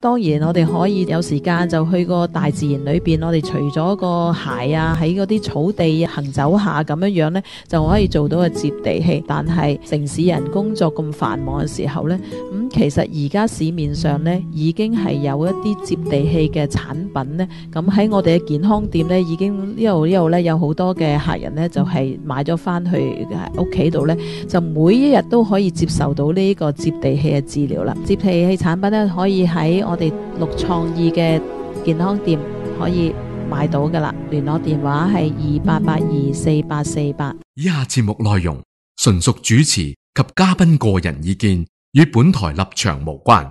當然，我哋可以有時間就去個大自然裏邊，我哋除咗個鞋啊，喺嗰啲草地行走下咁樣樣呢，就可以做到個接地气。但係城市人工作咁繁忙嘅時候呢，咁、其實而家市面上呢已經係有一啲接地气嘅產品呢。咁喺我哋嘅健康店呢，已經呢度呢度呢有好多嘅客人呢，就係、是、買咗翻去屋企度呢，就每一日都可以接受到呢個接地气嘅治療啦。接地氣產品呢，可以喺我哋六創意嘅健康店可以買到噶啦，聯絡電話係二八八二四八四八。以下節目內容純屬主持及嘉賓個人意見，與本台立場無關。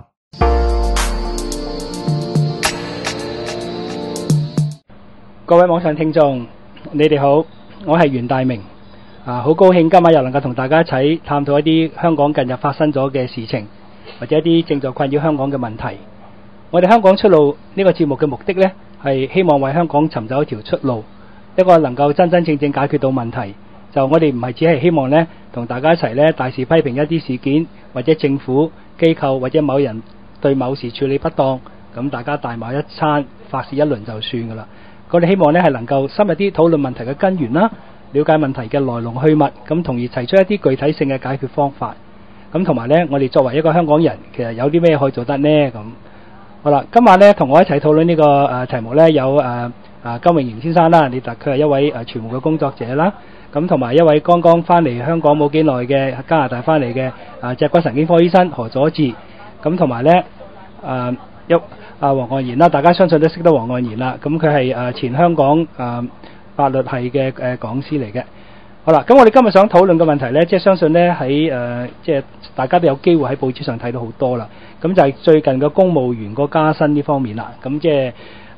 各位網上聽眾，你哋好，我係袁大明，啊，好高興今晚又能夠同大家一齊探討一啲香港近日發生咗嘅事情，或者一啲正在困擾香港嘅問題。我哋香港出路呢個節目嘅目的呢，係希望為香港尋找一條出路，一個能夠真真正正解決到問題。就我哋唔係只係希望呢，同大家一齊呢大肆批評一啲事件，或者政府機構或者某人對某事處理不當，咁大家大骂一餐，發洩一輪就算噶啦。我哋希望呢係能夠深入啲討論問題嘅根源啦，了解問題嘅來龍去脈，咁同而提出一啲具體性嘅解決方法。咁同埋呢，我哋作為一個香港人，其實有啲咩可以做得呢？咁。好啦，今晚咧同我一齊討論呢個誒題目咧，有诶啊金荣贤先生啦，你特佢係一位誒傳媒嘅工作者啦，咁同埋一位剛剛翻嚟香港冇幾耐嘅加拿大翻嚟嘅啊脊骨神經科醫生何佐治，咁同埋咧诶一啊黃岸贤啦，大家相信都識得黃岸贤啦，咁佢係誒前香港誒法律系嘅誒講師嚟嘅。好啦，咁我哋今日想討論嘅問題呢，即係相信呢，喺誒，即係大家都有機會喺報紙上睇到好多啦。咁就係最近嘅公務員個加薪呢方面啦。咁即係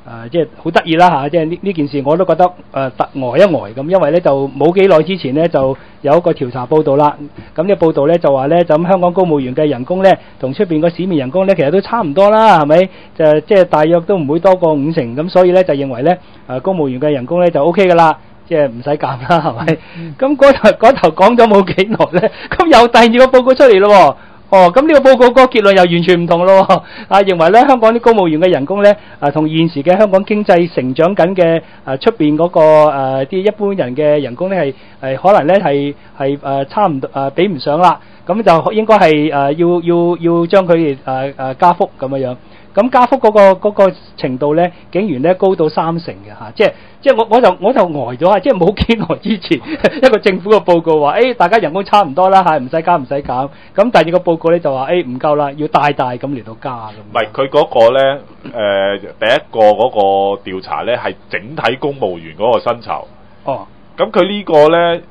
誒，即係好得意啦嚇！即係呢呢件事我都覺得誒突呆一呆咁，因為呢就冇幾耐之前呢，就有一個調查報道啦。咁呢個報道呢，就話呢，就咁香港公務員嘅人工呢，同出邊個市面人工呢，其實都差唔多啦，係咪？就即係大約都唔會多過五成咁，所以呢，就認為呢，誒公務員嘅人工呢，就 O K 噶啦。即係唔使減啦，係咪？咁嗰頭嗰頭講咗冇幾耐咧，咁又第二個報告出嚟咯。哦，咁呢個報告個結論又完全唔同咯。啊，認為咧香港啲公務員嘅人工咧，啊同現時嘅香港經濟成長緊嘅啊出邊嗰個誒啲一般人嘅人工咧係係可能咧係係誒差唔多誒比唔上啦。咁就應該係誒要要要將佢誒誒加幅咁樣樣。咁加幅嗰個嗰個程度咧，竟然咧高到三成嘅嚇，即係即係我我就我就呆咗啊！即係冇幾耐之前 一個政府嘅報告話，誒大家人工差唔多啦嚇，唔使加唔使減。咁第二個報告咧就話，誒唔夠啦，要大大咁嚟到加咁。唔係佢嗰個咧，誒第一個嗰個調查咧係整體公務員嗰個薪酬。哦。咁佢呢個咧，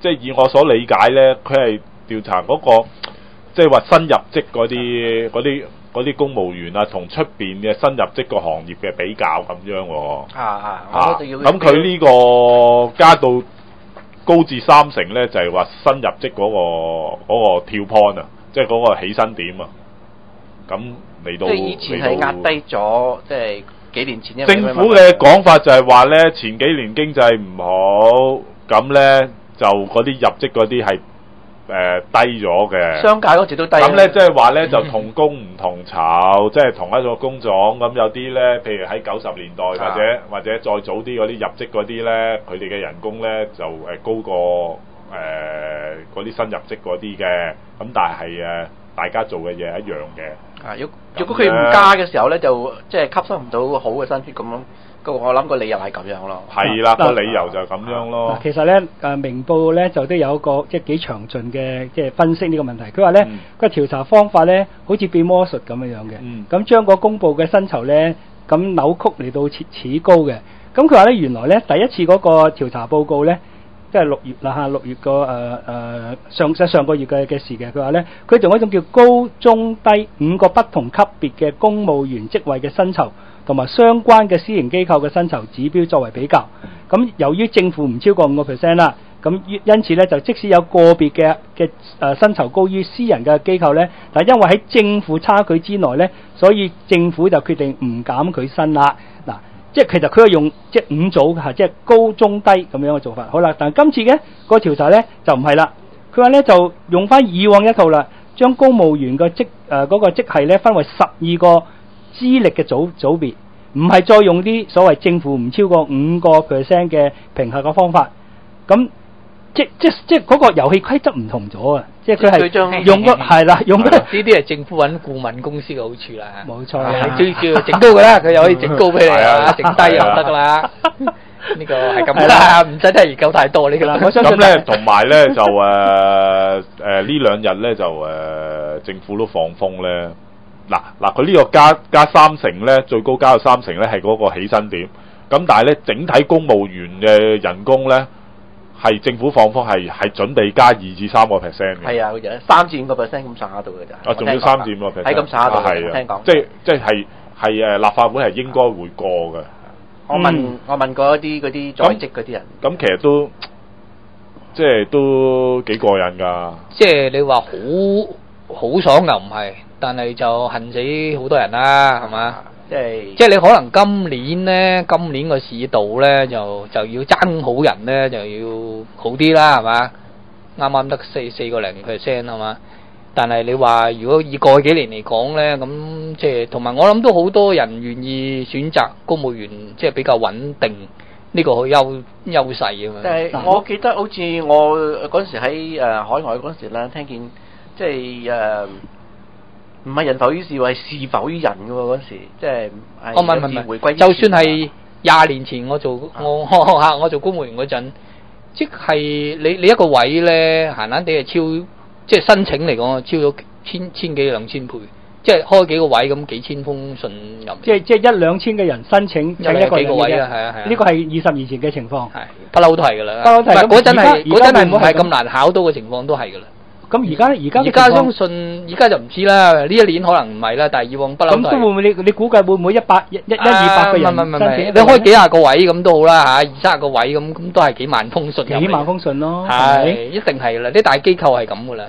即係以我所理解咧，佢係調查嗰個，即係話新入職嗰啲嗰啲。嗰啲公務員啊，同出邊嘅新入職個行業嘅比較咁樣喎。啊啊！啊，咁佢呢個加到高至三成咧，就係話新入職嗰個嗰個跳 point 啊，即係嗰個起薪點啊。咁嚟到即係以前係壓低咗，即係幾年前。政府嘅講法就係話咧，前幾年經濟唔好，咁咧就嗰啲入職嗰啲係。誒、呃、低咗嘅，商界嗰時都低。咁咧，即係話咧，就同工唔同酬，嗯、即係同一個工種。咁有啲咧，譬如喺九十年代或者、啊、或者再早啲嗰啲入職嗰啲咧，佢哋嘅人工咧就誒高過誒嗰啲新入職嗰啲嘅。咁但係誒，大家做嘅嘢係一樣嘅。啊，如如果佢唔加嘅時候咧，就即係吸收唔到好嘅薪資咁樣。我諗個理由係咁樣咯，係啦，個理由就係咁樣咯。其實咧，誒明報咧就都有一個即係幾詳盡嘅即係分析呢個問題。佢話咧個調查方法咧好似變魔術咁樣樣嘅，咁將個公佈嘅薪酬咧咁扭曲嚟到似似高嘅。咁佢話咧原來咧第一次嗰個調查報告咧，即係六月啦嚇，六月個誒誒上即係上個月嘅嘅事嘅。佢話咧佢仲有一種叫高中低五個不同級別嘅公務員職位嘅薪酬。同埋相關嘅私營機構嘅薪酬指標作為比較，咁由於政府唔超過五個 percent 啦，咁因此咧就即使有個別嘅嘅誒薪酬高於私人嘅機構咧，但係因為喺政府差距之內咧，所以政府就決定唔減佢薪啦。嗱，即係其實佢係用即係五組嚇，即係高中低咁樣嘅做法。好啦，但係今次嘅個調查咧就唔係啦，佢話咧就用翻以往一套啦。將公務員嘅職誒嗰個職系咧分為十二個資歷嘅組組別，唔係再用啲所謂正負唔超過五個 percent 嘅評核嘅方法。咁即即即嗰個遊戲規則唔同咗啊！即係佢佢將係用個係啦，用個呢啲係政府揾顧問公司嘅好處啦。冇錯係啦。最叫 整高佢啦，佢又可以整高俾你係啊 啊，整低又得噶啦。呢個係咁啦，唔使得研究太多呢個啦。我相信咁咧，同埋咧就誒誒呢兩日咧就誒、呃政府都放風咧。嗱嗱，佢呢個加加三成咧，最高加到三成咧，係嗰個起薪點。咁但係咧，整體公務員嘅人工咧，係政府放風係係準備加二至三個 percent 嘅。係啊，三至五個 percent 咁上下度嘅咋。啊，仲要三至五個 percent，係咁上下度係啊聽講。即係即係係係誒立法會係應該會過嘅。我問嗯我問過一啲嗰啲在職嗰啲人，咁其實都即係都幾過癮㗎。即係你話好好爽又唔係，但係就恨死好多人啦，係嘛？即係即係你可能今年咧，今年個市道咧，就就要爭好人咧，就要好啲啦，係嘛？啱啱得四四個零 percent 係嘛？但係你話如果以過去幾年嚟講咧，咁即係同埋我諗都好多人願意選擇公務員，即係比較穩定呢、個優優勢啊嘛。但係我記得好似我嗰陣時喺誒海外嗰陣時咧，聽見即係誒唔係人浮於事，係事浮於人嘅喎嗰時，即係係哦，唔係唔係有時回歸於唔係，就算事係廿年前我做我 我嚇我做公務員嗰陣，即係你你一個位咧，閒閒地係超，即係申請嚟講超咗千千幾兩千倍，即係開幾個位咁幾千封信入，即係即係一兩千嘅人申請請一個幾個位啊。係啊係啊，呢個係二十年前嘅情況。係不嬲都係㗎啦，不嬲都係嗰陣係嗰陣係唔係咁難考到嘅情況都係㗎啦。咁而家而家而家相信而家就唔知啦，呢一年可能唔係啦，但係以往不嬲咁都會。唔會你你估計會唔會一百一一一二百個人啊唔係唔係唔係申請你開幾廿個位咁都好啦嚇，二三十個位咁，咁都係幾萬封信。幾萬封信咯？係？一定係啦，啲大機構係咁噶啦。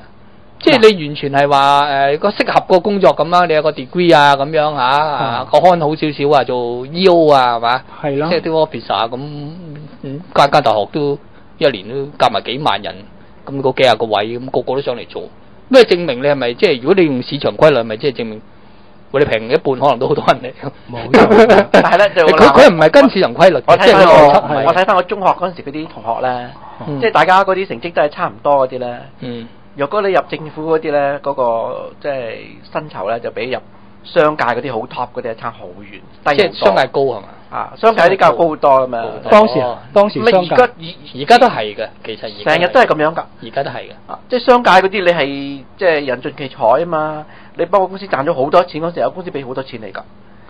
即係你完全係話誒個適合個工作咁啦，你有個 degree 啊咁樣嚇，啊個刊好少少啊，做 E.O. 啊係嘛，係咯即係啲 officer 啊咁，嗯間間大學都一年都夾埋幾萬人，咁嗰幾廿個位咁個個都上嚟做，咩證明你係咪即係如果你用市場規律，咪即係證明喂你平一半可能都好多人嚟。冇錯 但係咧就佢佢唔係跟市場規律，我睇翻我我睇翻我中學嗰陣時嗰啲同學咧，嗯即係大家嗰啲成績都係差唔多嗰啲咧。嗯若果你入政府嗰啲咧，嗰、個即係薪酬咧，就比入商界嗰啲好 top 嗰啲係差好遠，低好多即係商界高係嘛？啊，商界啲較高好多啊嘛。高好多當時啊，當時商界啊而家而而家都係嘅，其實成日都係咁樣㗎。而家都係嘅。啊，即係商界嗰啲你係即係人盡其才啊嘛，你幫個公司賺咗好多錢嗰時候，有公司俾好多錢你㗎。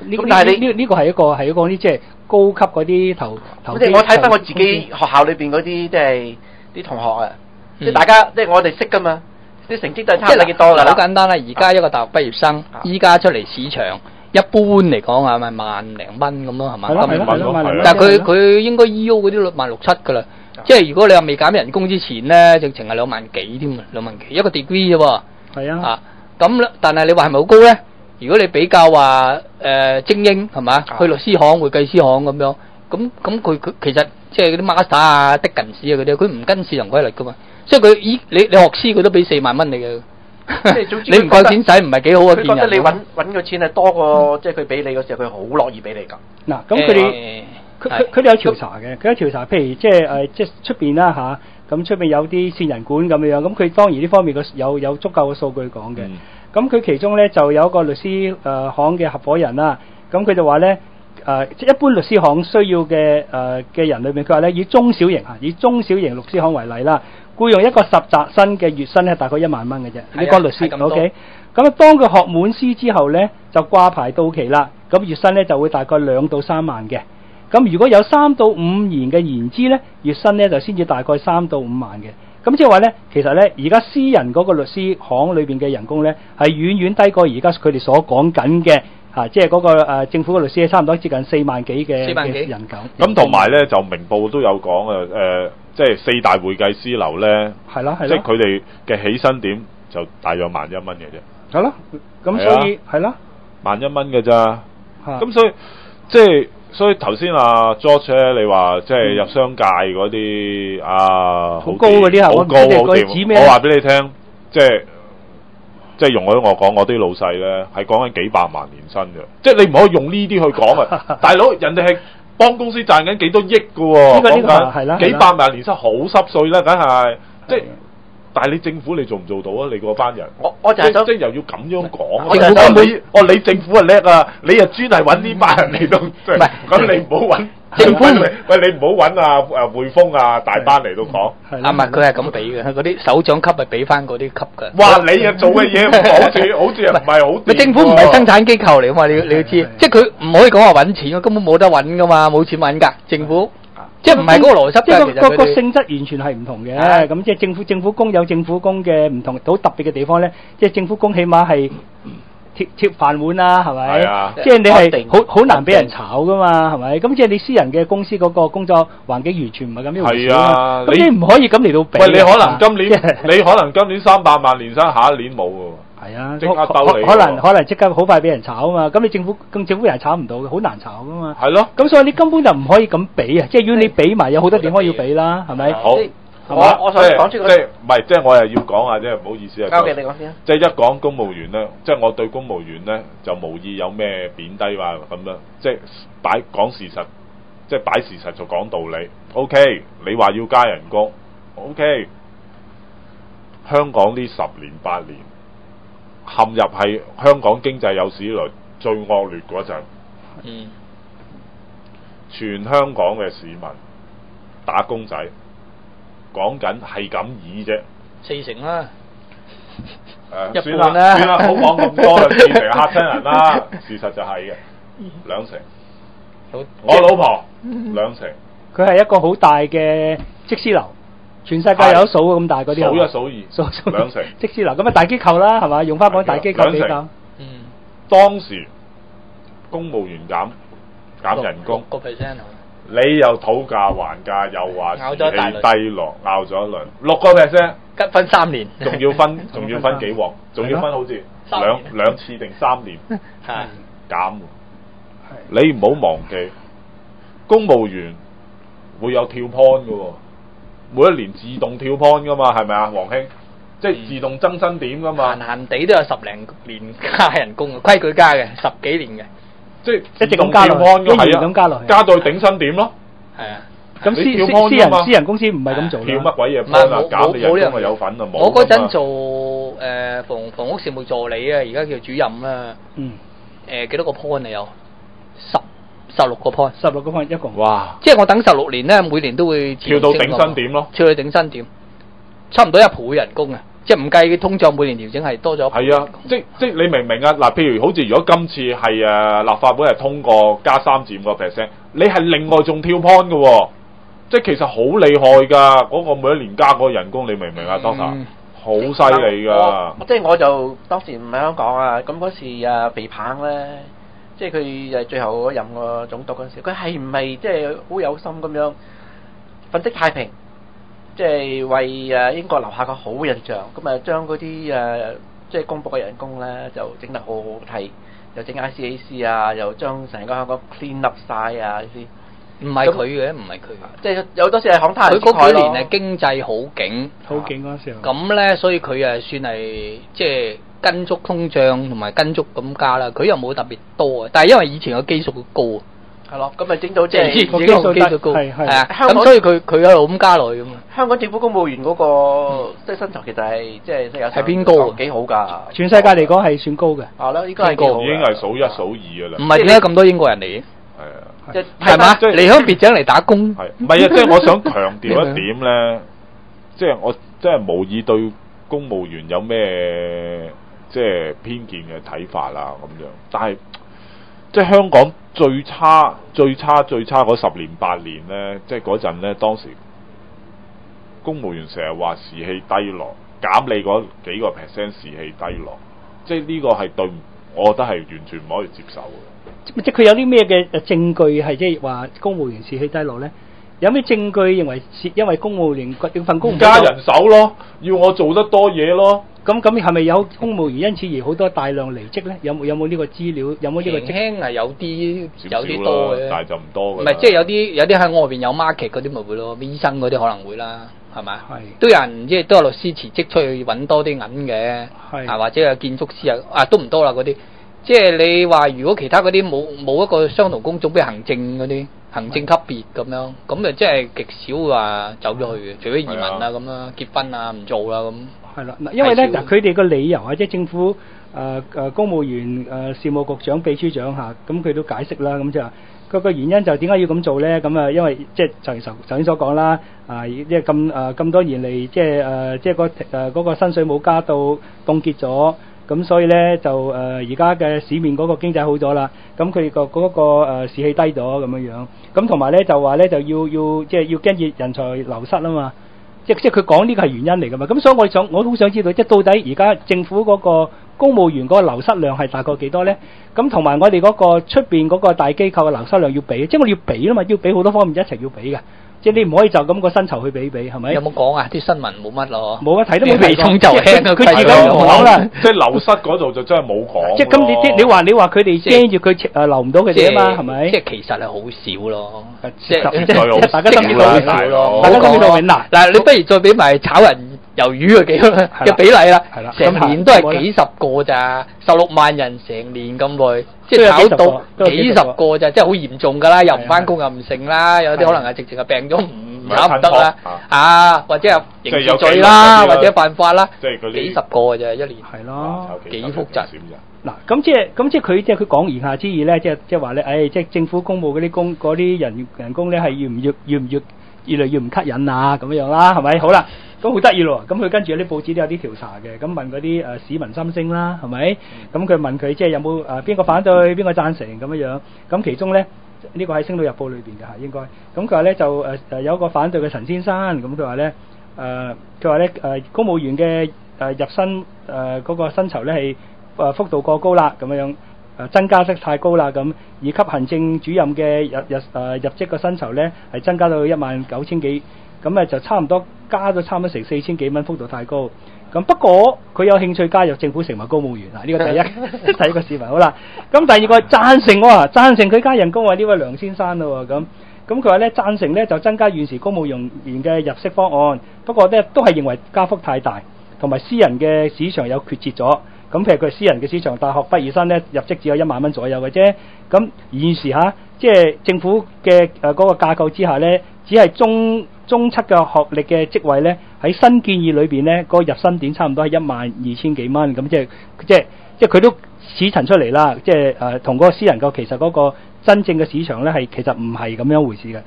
呢咁但係你呢呢呢個係一個係一個啲即係高級嗰啲投投機即係我睇翻我自己學校裏邊嗰啲即係啲同學啊，即係大家即係我哋識㗎嘛，啲成績都係差唔多幾多㗎好啦。簡單啦，而家一個大學畢業生啊，依家出嚟市場，一般嚟講係咪萬零蚊咁咯，係嘛？係但係佢佢應該 E.O. 嗰啲六萬六七㗎啦，即係如果你話未減人工之前咧，直情係兩萬幾添啊，兩萬幾一個 degree 啫喎。係啊，啊，咁但係你話係咪好高咧？如果你比較話誒、呃精英係嘛，去律師行、會計師行咁樣，咁咁佢佢其實即係嗰啲 master 啊、的近士啊嗰啲，佢唔跟市場規律噶嘛，所以佢咦你你學師佢都俾四萬蚊你嘅，即係總之你唔夠錢使唔係幾好啊？佢覺得你見人揾揾個錢係多過即係佢俾你嗰時候，佢好樂意俾你㗎。嗱咁佢哋。佢佢佢哋有調查嘅，佢有調查，譬如即係誒，即係出邊啦吓，咁出邊有啲線人館咁樣樣，咁佢當然呢方面嘅有有足夠嘅數據講嘅。嗯咁佢其中咧就有一個律師誒、呃行嘅合伙人啦，咁佢就話咧誒，即係一般律師行需要嘅誒嘅人裏面，佢話咧以中小型嚇，以中小型律師行為例啦，僱用一個實習生嘅月薪咧大概一萬蚊嘅啫，係啊呢個律師係咁 OK。咁啊，當佢學滿師之後咧，就掛牌到期啦，咁月薪咧就會大概兩到三萬嘅。咁如果有三到五年嘅延資咧，月薪咧就先至大概三到五萬嘅。咁即係話咧，其實咧，而家私人嗰個律師行裏邊嘅人工咧，係遠遠低過而家佢哋所講緊嘅嚇，即係嗰、個、呃、政府嘅律師差唔多接近四萬幾嘅四萬幾人工。咁同埋咧就明報都有講啊，誒、即係四大會計師樓咧，係啦係啦，即係佢哋嘅起薪點就大約萬一蚊嘅啫，係咯，咁所以係啦。萬一蚊嘅咋。咁所以即係所以頭先阿 George 咧，你話即係入商界嗰啲啊，好高嗰啲啊好高我話俾你聽，即係即係用咗我講，我啲老細咧係講緊幾百萬年薪嘅，即係你唔可以用呢啲去講啊！大佬，人哋係幫公司賺緊幾多億嘅喎，呢個呢個講緊幾百萬年薪好濕碎啦，梗係即係係。但係你政府你做唔做到啊？你嗰班人？我我就係想即即係又要咁樣講，我就係想哦你哦你政府啊叻啊，你又專係揾呢班人嚟到，即係唔係咁你唔好揾政府 喂喂你唔好揾啊誒匯豐啊大班嚟到講。啊，唔係佢係咁俾嘅，嗰啲首長級係俾翻嗰啲級嘅。哇！你啊做嘅嘢好似 好似唔係好政府唔係生產機構嚟噶嘛？你要你要知，即係佢唔可以講話揾錢，根本冇得揾噶嘛，冇錢揾㗎。政府即係唔係嗰個邏輯即係㗎。其實個個個性質完全係唔同嘅，啊咁即係政府政府工有政府工嘅唔同，好特別嘅地方咧，即係政府工起碼係貼貼飯碗啦，係咪？係啊即係你係好好難俾人炒噶嘛，係咪？咁即係你私人嘅公司嗰個工作環境完全唔係咁一回事係啊咁你你唔可以咁嚟到比你可能今年 你可能今年三百萬年薪，下一年冇喎。係啊，即刻可兜你可可能可能即刻好快俾人炒啊嘛，咁你政府咁政府人炒唔到嘅，好難炒噶嘛。係咯，咁所以你根本就唔可以咁比啊！即係如果你比埋，有好多地方要比啦，係咪？好我我想講即係唔係即係我又要講啊！即係，唔好意思啊。交俾你講先啊。即係一講公務員咧，即係我對公務員咧就無意有咩貶低話咁樣，即係擺講事實，即係擺事實就講道理。OK，你話要加人工，OK。香港呢十年八年陷入係香港經濟有史以來最惡劣嗰陣，嗯全香港嘅市民打工仔講緊係咁以啫。四成啦，誒、一算啦算啦，唔好講咁多啦，事情嚇親人啦。事實就係嘅，兩成。好我老婆兩成，佢係一個好大嘅即師樓，全世界有得數咁大嗰啲係嘛？數一數二，數數兩成。即師樓咁啊大機構啦，係嘛？用翻講大機構比較，嗯。當時公務員減減人工，六個 percent 啊你又討價還價，又話拗士氣咗一大輪。低落，拗咗一輪，六個 percent，吉分三年，仲要分，仲要分幾鑊，仲要分好似兩兩次定三年？係。減喎。你唔好忘記，公務員會有跳 point 嘅喎，每一年自動跳 point 噶嘛，係咪啊，黃兄？即係自動增薪點噶嘛。閒，閒地都有十零年加人工嘅，規矩加嘅，十幾年嘅，即係一直咁加落一年係啊咁加落去加到去頂薪點咯。係啊。咁私私私人私人公司唔係咁做跳乜。鬼嘢唔係 point 啊？冇減你人工啊冇冇呢樣嘢有份啊冇。我嗰陣做誒、呃房房屋事務助理啊，而家叫主任啦。嗯，誒、幾多個 point 啊？有十十六個 point，十六個 point 一共。哇，即係我等十六年咧，每年都會跳到頂薪點咯。跳到頂薪點，差唔多一倍人工啊！即係唔計通脹每年調整係多咗。係啊，即即你明唔明啊？嗱，譬如好似如果今次係誒、呃立法會係通過加三至五個 percent，你係另外仲跳 point 嘅喎，即係其實好厲害㗎。嗰、個每一年加嗰個人工，你明唔明啊？Doctor，嗯好犀利㗎。即係我就當時唔喺香港啊，咁嗰時啊肥棒咧，即係佢誒最後嗰任個總督嗰時，佢係唔係即係好有心咁樣粉飾太平，即係為誒英國留下個好印象，咁啊將嗰啲誒即係公佈嘅人工咧就整得好好睇，又整 ICAC 啊，又將成個香港 clean up 晒啊呢啲，唔係佢嘅，唔係佢嘅。即係有好多時係行他佢嗰幾年咯係經濟好勁，好勁嗰陣時候。咁咧，所以佢誒算係即係跟足通脹同埋跟足咁加啦。佢又冇特別多啊，但係因為以前個基數高啊，係咯，咁咪整到即即係以係個前個基數基數高，係係係啊，咁所以佢佢一路咁加落去咁啊。香港政府公務員嗰、個即係薪酬其實係即係即係有係偏高啊幾好㗎。全世界嚟講係算高嘅。係咯，應該係幾好㗎已經係數一數二㗎啦。唔係點解咁多英國人嚟嘅？係啊。即係係嘛？即係離鄉別井嚟打工，係，唔係啊？即係我想強調一 點咧，即係我即係無意對公務員有咩即係偏見嘅睇法啦咁樣。但係即係香港最差、最差、最差嗰十年八年咧，即係嗰陣咧，當時公務員成日話士氣低落，減你嗰幾個 percent 士氣低落，即係呢個係對，我覺得係完全唔可以接受嘅。即係佢有啲咩嘅誒證據係即係話公務員士氣低落咧？有咩證據認為是因為公務員要份工唔加人手咯，要我做得多嘢咯。咁咁係咪有公務員因此而好多大量離職咧？有冇有冇呢個資料？有冇呢個輕職？輕係有啲有少少啦，啲多嘅。但係就唔多嘅。唔係，即係有啲有啲喺外邊有 market 嗰啲咪會咯，醫生嗰啲可能會啦。係咪？係都有人即係都有律師辭職出去揾多啲銀嘅，係啊或者有建築師啊，啊都唔多啦嗰啲。即係你話如果其他嗰啲冇冇一個相同工種，比如行政嗰啲行政級別咁樣，咁啊即係極少話走咗去嘅，除非移民啊咁啦，結婚啊唔做啦咁。係啦，嗱，因為咧嗱，佢哋個理由啊，即係政府誒誒、呃公務員誒、呃事務局長、秘書長嚇，咁佢都解釋啦，咁就話個個原因就點解要咁做咧？咁啊，因為即係就頭頭先所講啦，啊，即係咁誒咁多年嚟，即係誒、呃即係個誒嗰個薪水冇加到凍結咗。咁所以咧就誒而家嘅市面嗰個經濟好咗啦，咁佢個嗰個誒士氣低咗咁樣樣，咁同埋咧就話咧就要要即係要驚住人才流失啊嘛。即即係佢講呢個係原因嚟噶嘛，咁所以我想我都好想知道，即係到底而家政府嗰個公務員嗰個流失量係大概幾多呢？咁同埋我哋嗰個出邊嗰個大機構嘅流失量要俾，即係我要俾啊嘛，要俾好多方面一齊要俾嘅，即係你唔可以就咁個薪酬去比比，係咪有？冇講啊？啲新聞冇乜咯。冇啊，睇都冇未重就輕啊佢自己唔講啦。即係流失嗰度就真係冇講。即係咁你即你話你話佢哋驚住佢誒留唔到佢哋啊嘛，係咪？即係其實係好少咯。即係即係大家都即係知道好大咯。大家都知道唔好難嗱，你不如再俾埋炒人魷魚嘅幾嘅比例啦成年都係幾十個咋，十六萬人成年咁耐，即係炒到幾幾十十個個咋，即係好嚴重㗎啦，又唔翻工又唔成啦，有啲可能係直情係病咗唔搞唔得啦，啊或者係刑事罪啦，或者犯法啦，即幾十個嘅啫一年。係咯。幾複雜嗱，咁即係咁即係佢即係佢講言下之意咧，即係即係話咧，誒，即係政府公務嗰啲工嗰啲人人工咧係越唔越越唔越越嚟越唔吸引啊咁樣啦，係咪？好啦，咁好得意咯，咁佢跟住有啲報紙都有啲調查嘅，咁問嗰啲誒市民心聲啦，係咪？咁佢問佢即係有冇誒邊個反對，邊個贊成咁樣樣，咁其中咧。呢個喺《星島日報》裏邊嘅嚇，應該咁佢話咧就誒誒有一個反對嘅陳先生，咁佢話咧誒佢話咧誒公務員嘅誒入薪誒嗰個薪酬咧係誒幅度過高啦，咁樣樣誒增加得太高啦，咁以級行政主任嘅入入誒入職嘅薪酬咧係增加到一萬九千幾，咁啊就差唔多加咗差唔多成四千幾蚊，幅度太高。咁不過佢有興趣加入政府成為公務員啊！呢個第一第一個市民好啦。咁 第二個贊成喎，贊成佢加人工啊！呢位梁先生咯喎咁。咁佢話咧贊成咧就增加現時公務員員嘅入息方案，不過咧都係認為加幅太大，同埋私人嘅市場有缺節咗。咁譬如佢私人嘅市場，大學畢業生咧入職只有一萬蚊左右嘅啫。咁現時嚇，即係政府嘅誒嗰個架構之下咧，只係中中七嘅學歷嘅職位咧，喺新建議裏邊咧，嗰、個入薪點差唔多係一萬二千幾蚊。咁即係即係即係佢都市陳出嚟啦。即係誒同嗰個私人嘅其實嗰個真正嘅市場咧係其實唔係咁樣回事嘅。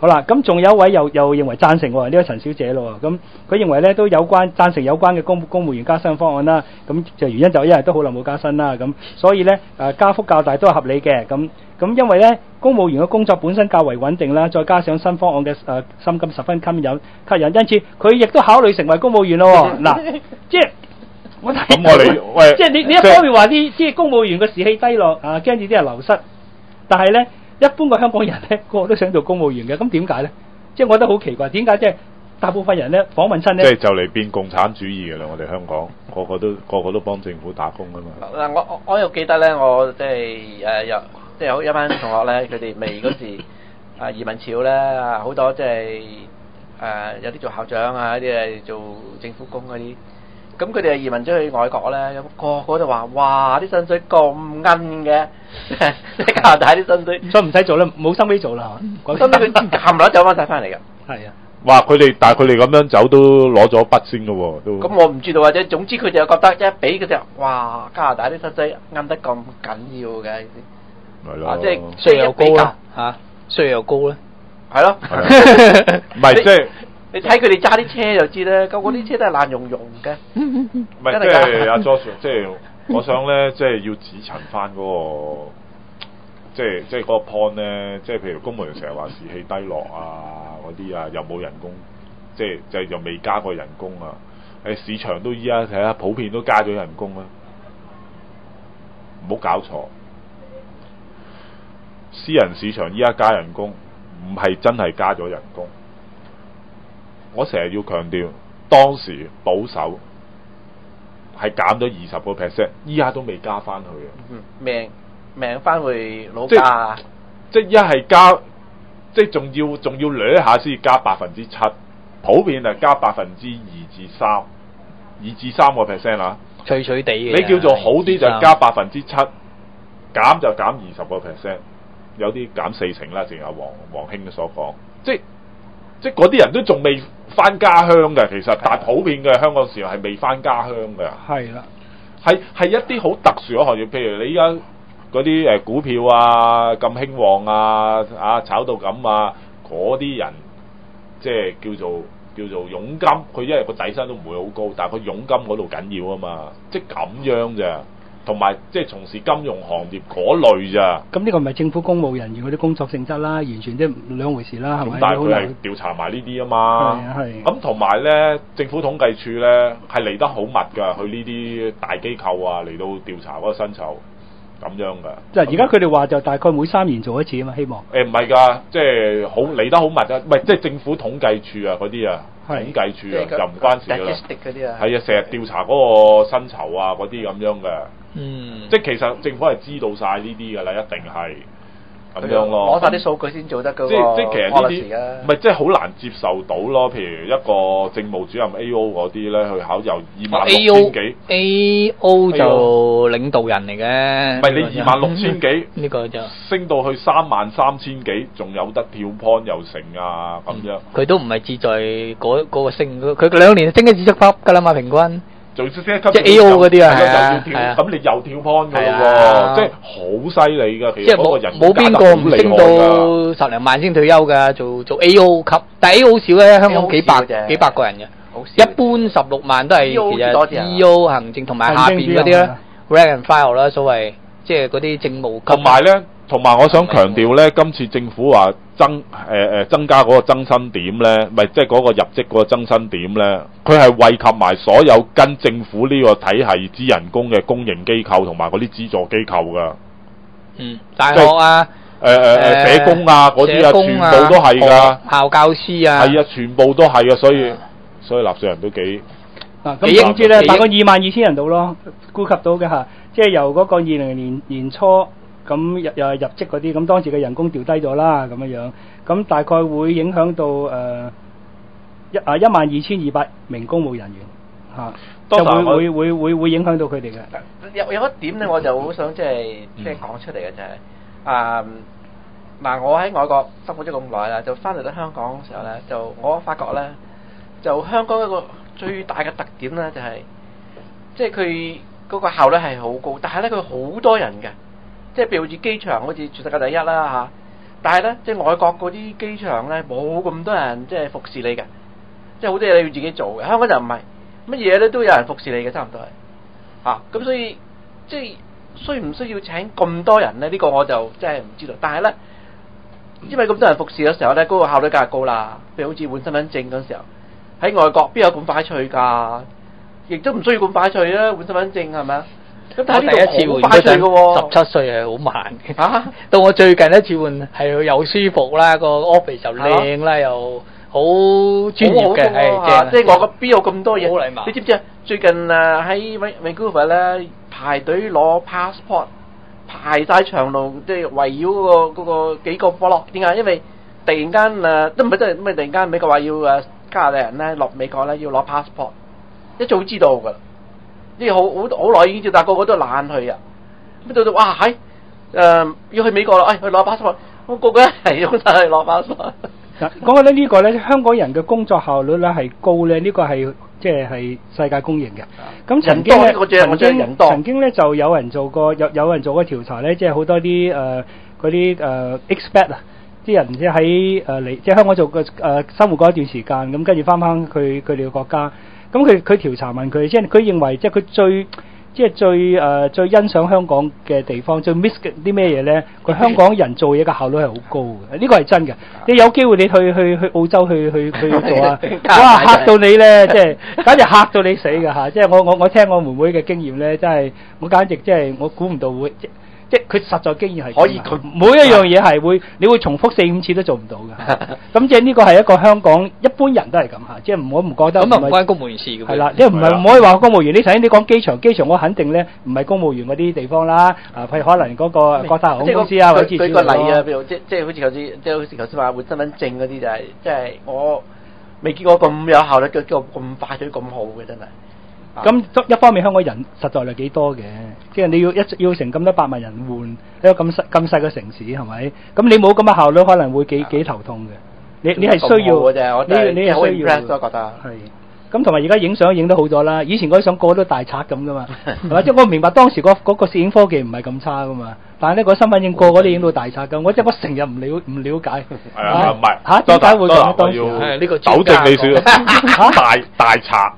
好啦，咁仲有一位又又認為贊成喎，呢位陳小姐咯喎，咁佢認為咧都有關贊成有關嘅公公務員加薪方案啦，咁就原因就因為都好耐冇加薪啦，咁所以咧誒、呃加幅較大都係合理嘅，咁咁因為咧公務員嘅工作本身較為穩定啦，再加上新方案嘅誒、呃薪金十分吸引吸引，因此佢亦都考慮成為公務員咯喎，嗱，即係我睇咁我哋 喂即係你你一方面話啲即係公務員嘅士氣低落啊，驚住啲人流失，但係咧一般個香港人咧個個都想做公務員嘅，咁點解咧？即係我覺得好奇怪，點解即係大部分人咧訪問親咧即係就嚟變共產主義嘅啦！我哋香港個個都個個都幫政府打工噶嘛。嗱，我我我又記得咧，我即係誒有即係有一班同學咧，佢哋未嗰時 啊移民潮咧，啊好多即係誒有啲做校長啊，有啲係做政府工嗰啲。咁佢哋係移民咗去外國咧，咁個個都話：哇！啲薪水咁奀嘅，即係加拿大啲薪水，所以唔使做啦，冇心機做啦，講薪水佢冚唪唥走翻晒翻嚟㗎。係啊，哇！佢哋但係佢哋咁樣走都攞咗筆先嘅喎，都咁我唔知道或者總之佢哋又覺得一俾嗰隻，哇！加拿大啲薪水奀得咁緊要嘅，係咯，啊即係稅又高啦，嚇，稅又高咧。係咯。唔係即係你睇佢哋揸啲車就知啦，咁嗰啲車都係爛溶溶嘅。唔係即真係阿 Josh，即係我想咧，即係要指陳翻嗰個，即係即係嗰個 point 咧，即係譬如公務員成日話士氣低落啊嗰啲啊，又冇人工，即係就又未加過人工啊！誒市場都依家睇下，普遍都加咗人工啦，唔好搞錯。私人市場依家加人工，唔係真係加咗人工。我成日要強調，當時保守係減咗二十個 percent，依家都未加翻去啊！嗯，命命翻回老家啊！即一係加，即係仲要仲要掠一下先加百分之七，普遍係加百分之二至三，二至三個 percent 啦。脆脆地嘅。你叫做好啲就加百分之七，減就減二十個 percent，有啲減四成啦，正如阿黃黃興所講，即係即係嗰啲人都仲未翻家鄉嘅，其實，但係普遍嘅香港市民係未翻家鄉嘅，係啦，係係一啲好特殊嘅行業，譬如你依家嗰啲誒股票啊咁興旺啊，啊炒到咁啊，嗰啲人即係叫做。叫做佣金，佢因為個底薪都唔會好高，但係佢佣金嗰度緊要啊嘛，即係咁樣咋，同埋即係從事金融行業嗰類咋。咁呢個唔係政府公務人員嗰啲工作性質啦，完全即係兩回事啦，係咪？咁但係佢係調查埋呢啲啊係嘛啊。係。咁同埋咧，政府統計處咧係嚟得好密㗎，去呢啲大機構啊嚟到調查嗰個薪酬咁樣㗎。即係而家佢哋話就大概每三年做一次啊嘛，希望。誒唔係㗎，即係好嚟得好密啊！唔係即係政府統計處啊嗰啲啊，係統計處啊就唔關事㗎啦。係啊，成日調查嗰個薪酬啊嗰啲咁樣嘅。嗯，即係其實政府係知道晒呢啲㗎啦，一定係咁樣咯。攞晒啲數據先做得噶即係即係其實呢啲唔係即係好難接受到咯。譬如一個政務主任 A.O. 嗰啲咧，去考由二萬 A 六千幾，A O 就領導人嚟嘅。唔係你二萬六千幾 呢個就升到去三萬三千幾，仲有得跳 point 又成啊咁樣，佢都唔係志在嗰嗰個升，佢佢兩年升一次七級㗎啦嘛，平均。即係 A.O. 嗰啲啊係係啊又要跳，咁你又跳 point 㗎係咯即係好犀利㗎。其即係冇實嗰個人冇邊個唔升到十零萬先退休㗎，做做 A.O. 級，但係 A.O. 少咧，香港幾百啫幾百個人嘅，一般十六萬都係 E.O. 其多啲啊實 E.O. 行政同埋下邊嗰啲咧 rank and file 啦，所謂即係嗰啲政務級。同埋咧，同埋我想強調咧，今次政府話增誒誒、呃增加嗰個增薪點咧，咪即係嗰個入職嗰個增薪點咧，佢係惠及埋所有跟政府呢個體系之人工嘅公營機構同埋嗰啲資助機構噶，嗯，大學啊，誒誒誒社工啊嗰啲啊，全部都係㗎，校教師啊，係啊，全部都係啊，所以所以納税人都幾嗱，咁總之咧，大概二萬二千人度咯，顧及到嘅嚇，即係由嗰個二零年年初咁入又係入職嗰啲，咁當時嘅人工調低咗啦，咁樣樣，咁大概會影響到誒、呃一啊一萬二千二百名公務人員嚇，就會會會會會影響到佢哋嘅。有有一點咧，我就好想即係即係講出嚟嘅就係、啊嗱，我喺外國生活咗咁耐啦，就翻嚟到香港嘅時候咧，就我發覺咧，就香港一個最大嘅特點咧，就係、即係佢嗰個效率係好高，但係咧佢好多人嘅，即係譬如好似機場好似全世界第一啦嚇，但係咧即係外國嗰啲機場咧冇咁多人即係服侍你嘅，即係好多嘢你要自己做嘅，香港就唔係乜嘢咧都有人服侍你嘅，差唔多係。啊，咁所以即係需唔需要請咁多人咧？呢、個我就真係唔知道。但係咧，因為咁多人服侍嘅時候咧，嗰、個效率梗係高啦。譬如好似換身份證嗰時候，喺外國邊有咁快脆㗎？亦都唔需要咁快脆啊！換身份證係咪啊？咁但我第一次換度好快脆嘅喎。十七歲係好慢嘅。啊 到我最近一次換係又舒服啦，個 office 又靚啦，又好專業嘅，係好好啊正。即係我個邊有咁多嘢？好禮貌你知唔知啊？最近啊喺 Vancouver 咧排隊攞 passport，排晒長龍，即係圍繞嗰、個嗰、個幾個 block。點解？因為突然間誒都唔係真係，咁啊突然間美國話要誒加拿大人咧落美國咧要攞 passport，一早知道㗎啦。呢個好好好耐已經知道，但係個個都懶去啊。咁到到哇喺誒要去美國啦，誒、去攞 passport，我個個一齊湧曬去攞 passport。嗱，講緊咧呢個咧，香港人嘅工作效率咧係高咧，呢、個係即係係世界公認嘅。咁曾經咧，曾經最人多曾經咧就有人做過有有人做過調查咧，即係好多啲誒嗰啲誒 expat 啊，啲人即係喺誒嚟即係香港做個誒、呃生活過一段時間，咁跟住翻返佢佢哋嘅國家，咁佢佢調查問佢，即係佢認為即係佢最。即係最誒、呃最欣賞香港嘅地方，最 miss 嘅啲咩嘢咧？佢香港人做嘢嘅效率係好高嘅，呢個係真嘅。你有機會你去去去澳洲去去去 做啊，哇嚇到你咧，即係簡直嚇到你死㗎嚇！即係我我我聽我妹妹嘅經驗咧，真係我簡直即係我估唔到會即即係佢實在經驗係可以佢每一樣嘢係會你會重複四五次都做唔到㗎。咁即係呢個係一個香港一般人都係咁嚇，即係我唔覺得咁啊唔係關公務員事嘅。係啦，即係唔係唔可以話公務員？你頭先你講機場，機場我肯定咧唔係公務員嗰啲地方啦。啊，譬如可能嗰個國泰航空公司啊，或者舉舉個例啊，譬如即即係好似頭先，即係好似頭先話換身份證嗰啲就係、即係我未見過咁有效率嘅，叫咁快咗咁好嘅真係。啊咁一方面香港人實在係幾多嘅，即係你要一要成咁多百萬人換一個咁細咁細嘅城市係咪？咁你冇咁嘅效率，可能會幾幾頭痛嘅。你你係需要咁好嘅啫，我你你好係需要覺得。係。咁同埋而家影相影得好咗啦，以前嗰啲相個個都大賊咁噶嘛，係嘛？即係我明白當時嗰嗰個攝影科技唔係咁差噶嘛，但係呢個身份證個個都影到大賊咁，我即係我成日唔了唔了解。係啊，唔係嚇點解會咁當時呢個糾正你少少，嚇大大賊。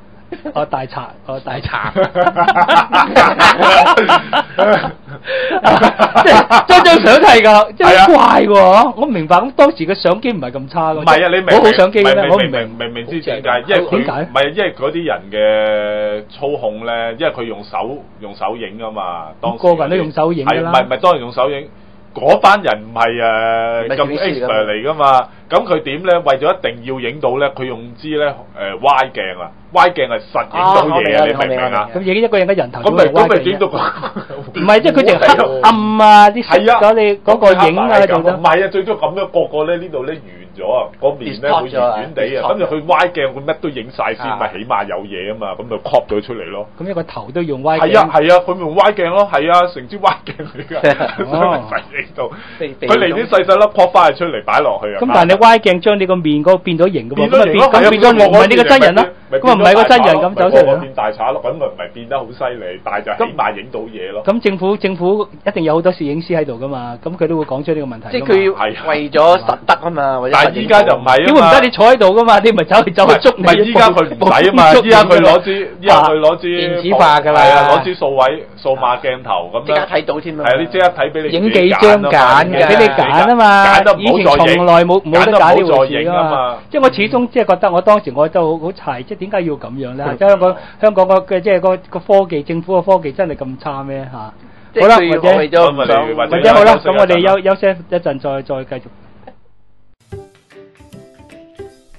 哦，大賊，哦，大賊。即係張張相睇㗎，真係啊係怪喎！我明白，咁當時嘅相機唔係咁差㗎。唔係啊，你明好好相機嘅咩？我唔明明。明明知點解，因為佢唔係因為嗰啲人嘅操控咧，因為佢用手用手影啊嘛，當時個個人都用手影㗎啦係唔係唔係當然用手影。嗰班人唔係誒咁 expert 嚟噶嘛，咁佢點咧？為咗一定要影到咧，佢用支咧誒 Y 鏡啊，Y 鏡係實影到嘢啊！啊你明唔明啊？咁影一個人嘅人頭，咁咪咁咪影影到個唔係，即係佢淨係黑暗啊，啲色係啊，咗你嗰個影啊，做得做得唔係啊，最終咁樣個個咧呢度咧圓咗啊，個面咧會圓圓地啊，咁就佢歪鏡佢乜都影晒先，啊咪起碼有嘢啊嘛，咁就 crop 咗出嚟咯。咁一個頭都用歪鏡係啊係啊，佢咪用歪鏡咯，係啊，成支歪鏡嚟㗎，所以咪實影到。佢嚟啲細細粒 crop 翻出嚟擺落去啊。咁但係你歪鏡將你個面嗰個變咗形㗎喎，咁咪變變咗形咯，咁變咗唔係呢個真人啦，咪咁啊唔係個真人咁走出嚟變大賊咯，咁咪唔係變得好犀利，但係就起碼影到嘢咯。咁政府政府一定有好多攝影師喺度噶嘛，咁佢都會講出呢個問題。即係佢係要為咗實得啊嘛，或者但係依家就唔係啊嘛點會唔得？你坐喺度噶嘛，你咪走去走去捉唔係依家佢唔使啊嘛，依家佢攞支，依家佢攞支電子化㗎啦係啊，攞支數位數碼鏡頭咁即刻樣，睇到添啊！係啊，你即刻睇俾你影幾張揀啊嘛揀嘅俾你揀啊嘛，揀得唔以前好再影從來冇冇得揀呢回影啊㗎嘛嘛。即係我始終即係覺得我當時我都好好柴，即係點解要咁樣咧？即係香港香港個嘅即係個個科技政府嘅科技真係咁差咩嚇？好啦，或者或者好啦，咁我哋休休息一陣再再繼續。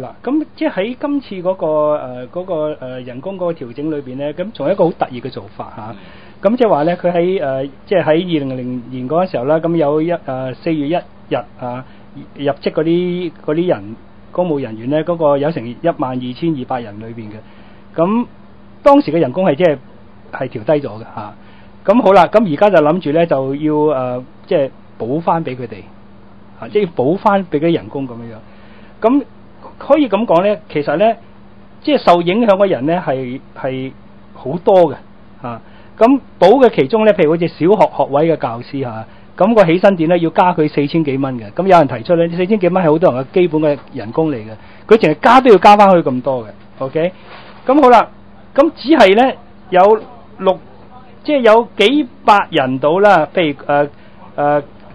啦，咁即係喺今次嗰、個誒嗰、個呃人工嗰個調整裏邊咧，咁仲有一個好特異嘅做法嚇。咁、即係話咧，佢喺誒即係喺二零零年嗰陣時候啦，咁有一誒四、月一日啊入職嗰啲嗰啲人公務人員咧，嗰、個有成一萬二千二百人裏邊嘅。咁當時嘅人工係即係係調低咗嘅嚇。咁好啦，咁而家就諗住咧就要誒、即係補翻俾佢哋嚇，即係補翻俾啲人工咁樣樣。咁可以咁講咧，其實咧，即係受影響嘅人咧係係好多嘅嚇。咁補嘅其中咧，譬如好似小學學位嘅教師嚇，咁、個起薪點咧要加佢四千幾蚊嘅。咁有人提出咧，四千幾蚊係好多人嘅基本嘅人工嚟嘅，佢淨係加都要加翻去咁多嘅。OK，咁好啦，咁只係咧有六，即係有幾百人到啦，譬如誒誒。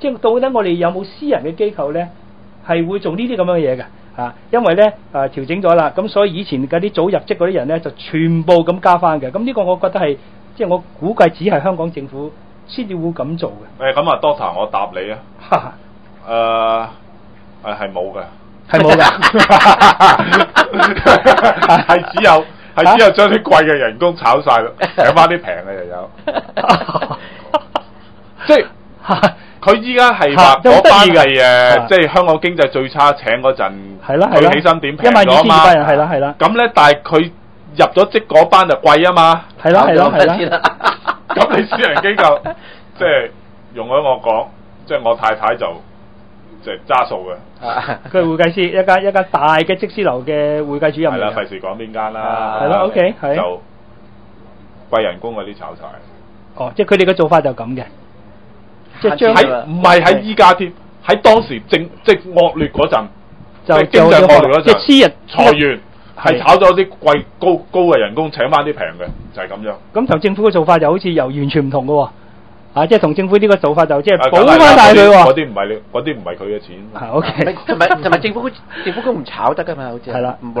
即係到底我哋有冇私人嘅機構咧，係會做呢啲咁樣嘅嘢嘅嚇？因為咧誒、呃、調整咗啦，咁所以以前嗰啲早入職嗰啲人咧就全部咁加翻嘅。咁呢個我覺得係即係我估計只係香港政府先至會咁做嘅。誒咁啊，Doctor，我答你啊。誒誒係冇嘅，係冇㗎，係只有係只有將啲貴嘅人工炒晒咯，請翻啲平嘅又有。即係佢依家係話嗰班係誒，即係香港經濟最差請嗰陣，佢起薪點平一萬二咗啊嘛。千二百人係啦係啦。咁咧，但係佢入咗職嗰班就貴啊嘛。係啦係啦係啦，咁你私人機構 即係用咗我講，即係我太太就即係揸數嘅，啊。佢係會計師，一間一間大嘅職司樓嘅會計主任係啦，費事講邊間啊啦。係咯，OK，係。就貴人工嗰啲炒晒。哦，即係佢哋嘅做法就咁嘅，即係將慳錢喺唔係喺依家添，喺當時正即係惡劣嗰陣，就即係經濟惡劣嗰陣即係私人裁員係係。炒咗啲貴高高嘅人工，請翻啲平嘅，就係咁樣。咁同政府嘅做法就好似又完全唔同嘅喎，啊，即係同政府呢個做法就即係補啊梗係啦翻晒佢嗰喎。啲唔係你，嗰啲唔係佢嘅錢。係 OK，同埋同埋政府政府工唔炒得噶嘛，好似係啦唔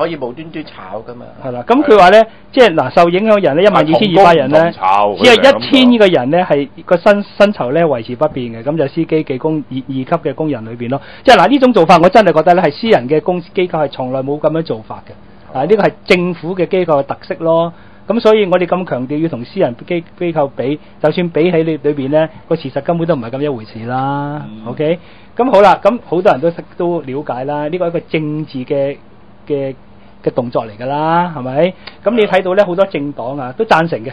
可以無端端炒噶嘛。係啦。咁佢話咧，即係嗱，受影響人咧一萬二千二百人咧，只係一千呢個人咧係個薪薪酬咧維持不變嘅，咁就司機、技工二二級嘅工人裏邊咯。即係嗱呢種做法，我真係覺得咧係私人嘅公司機構係從來冇咁樣做法嘅。啊，呢個係政府嘅機構嘅特色咯。咁所以我哋咁強調要同私人機機構比，就算比起你裏邊咧個事實根本都唔係咁一回事啦。嗯 OK，咁好啦，咁好多人都識都了解啦，呢個係一個政治嘅嘅嘅動作嚟㗎啦，係咪？咁你睇到咧好多政黨啊都贊成嘅。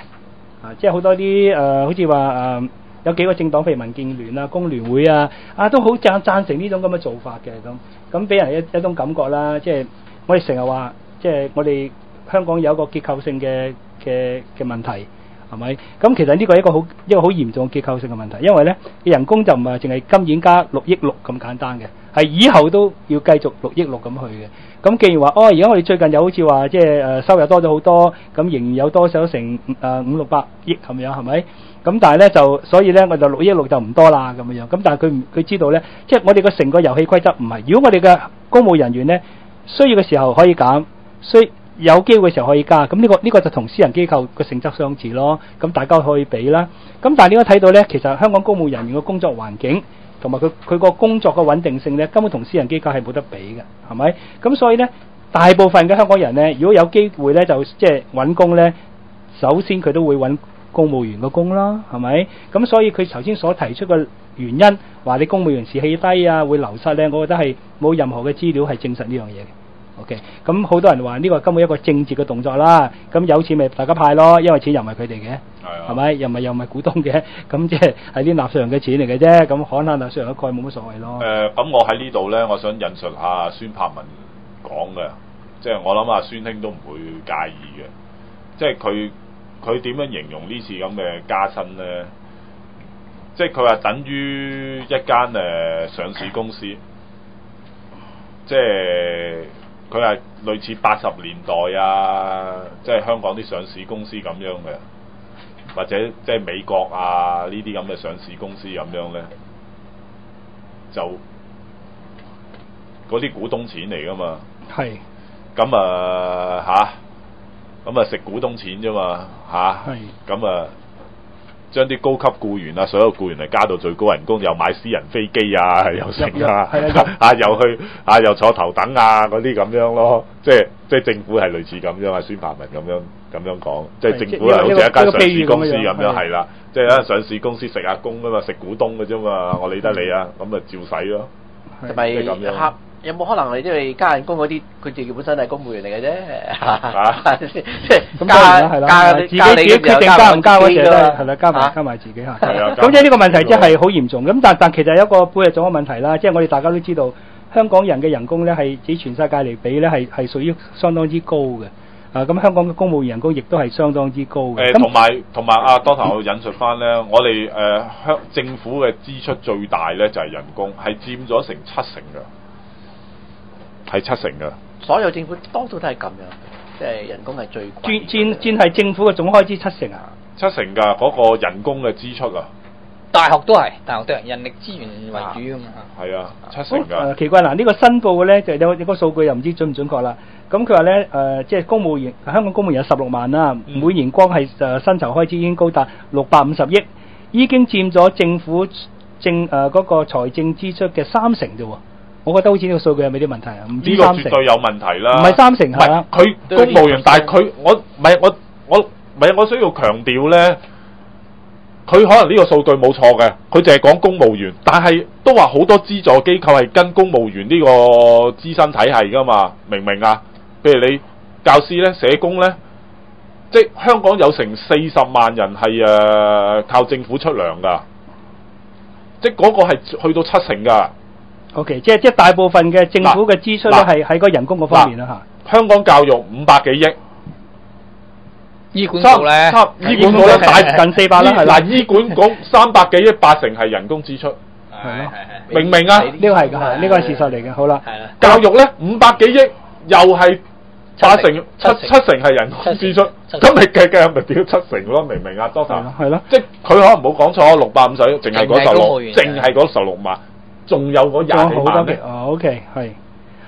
啊，即係好多啲誒、呃好似話誒有幾個政黨，譬如民建聯啊、工聯會啊，啊都好贊贊成呢種咁嘅做法嘅咁，咁俾人一一種感覺啦。即係我哋成日話，即係我哋香港有一個結構性嘅嘅嘅問題，係咪？咁其實呢個係一個好一個好嚴重嘅結構性嘅問題，因為咧人工就唔係淨係今年加六億六咁簡單嘅，係以後都要繼續六億六咁去嘅。咁既然話哦，而家我哋最近又好似話即係誒收入多咗好多，咁仍然有多少成誒五六百億咁樣係咪？咁但係咧就所以咧我就六億六就唔多啦咁樣。咁但係佢唔佢知道咧，即係我哋個成個遊戲規則唔係。如果我哋嘅公務人員咧需要嘅時候可以減，需有機會嘅時候可以加。咁呢、個呢、個就同私人機構個性質相似咯。咁大家可以比啦。咁但係你可睇到咧，其實香港公務人員嘅工作環境。同埋佢佢個工作嘅穩定性咧，根本同私人機構係冇得比嘅，係咪？咁所以咧，大部分嘅香港人咧，如果有機會咧，就即係揾工咧，首先佢都會揾公務員嘅工啦，係咪？咁所以佢頭先所提出嘅原因，話你公務員士氣低啊，會流失咧，我覺得係冇任何嘅資料係證實呢樣嘢。OK，咁好多人話呢個根本一個政治嘅動作啦，咁有錢咪大家派咯，因為錢又唔係佢哋嘅。係咪？又唔係又唔係股東嘅，咁即係係啲納税人嘅錢嚟嘅啫。咁可能納税人一概冇乜所謂咯。誒，咁我喺呢度咧，我想引述下孫柏文講嘅，即係我諗阿孫兄都唔會介意嘅，即係佢佢點樣形容呢次咁嘅加薪咧？即係佢話等於一間誒、呃上市公司，即係佢係類似八十年代啊，即係香港啲上市公司咁樣嘅。或者即係美國啊呢啲咁嘅上市公司咁樣咧，就嗰啲股東錢嚟噶嘛，係。咁啊吓，咁啊食股東錢啫嘛吓，係。咁啊將啲高級僱員啊，所有僱員嚟加到最高人工，又買私人飛機啊，又成啊，啊啊又去啊又坐頭等啊嗰啲咁樣咯，即係即係政府係類似咁樣啊，孫柏文咁樣咁樣講，即係係政府係好似一間上市公司咁樣係。係啦，即係一間上市公司食下工噶嘛，食股東嘅啫嘛，我理得你啊，咁啊照使咯。係咁樣。客有冇可能你因為加人工嗰啲，佢自己本身係公務員嚟嘅啫，即係 咁當然啦，係啦，加自己自己決定加唔加嗰時都係係啦，加埋加埋自己嚇。係啊咁即係呢個問題即係好嚴重。咁但但其實有一個背後仲有一個問題啦，即係我哋大家都知道，香港人嘅人工咧係指全世界嚟比咧係係屬於相當之高嘅。啊，咁香港嘅公務員人工亦都係相當之高嘅。同埋同埋啊，多頭我引述翻咧，我哋誒香政府嘅支出最大咧就係人工，係佔咗成七成嘅，係七成嘅。所有政府多數都係咁樣，即係人工係最貴。佔佔佔係政府嘅總開支七成啊！七成㗎嗰、個人工嘅支出啊，大學都係，大學都係人力資源為主噶嘛。係啊，七成㗎。誒奇怪嗱，呢個申報嘅咧就有有個數據又唔知準唔準確啦。咁佢話咧誒，即係公務員香港公務員有十六萬啦，嗯每年光係誒薪酬開支已經高達六百五十億，已經佔咗政府政誒嗰個財政支出嘅三成啫喎。我覺得好似呢個數據有冇啲問題啊？唔呢個知三成，絕對有問題啦。唔係三成唔係啊佢公務員問，題但係佢我唔係我我唔係我需要強調咧，佢可能呢個數據冇錯嘅，佢淨係講公務員，但係都話好多資助機構係跟公務員呢個資薪體系噶嘛，明唔明啊？譬如你教師咧、社工咧，即係香港有成四十萬人係誒、呃靠政府出糧噶，即係嗰個係去到七成噶。OK，即係即係大部分嘅政府嘅支出咧嗱係喺個人工嗰方面啦香港教育五百幾億，醫管局咧，差醫管局咧大，近四百啦，係，嗱，醫管局三百幾億，八成係人工支出，係。咯明唔明啊？呢個係㗎，係呢個係事實嚟嘅。好啦，教育咧五百幾億，又係八成七七成。七成係人工支出，咁你計計咪屌七成咯？明唔明啊？多達係咯。即係佢可能冇講錯，六百五十億，淨係嗰十六，淨係公務員淨係嗰十六萬，仲有嗰廿幾好多嘅萬咧。，哦，OK，係。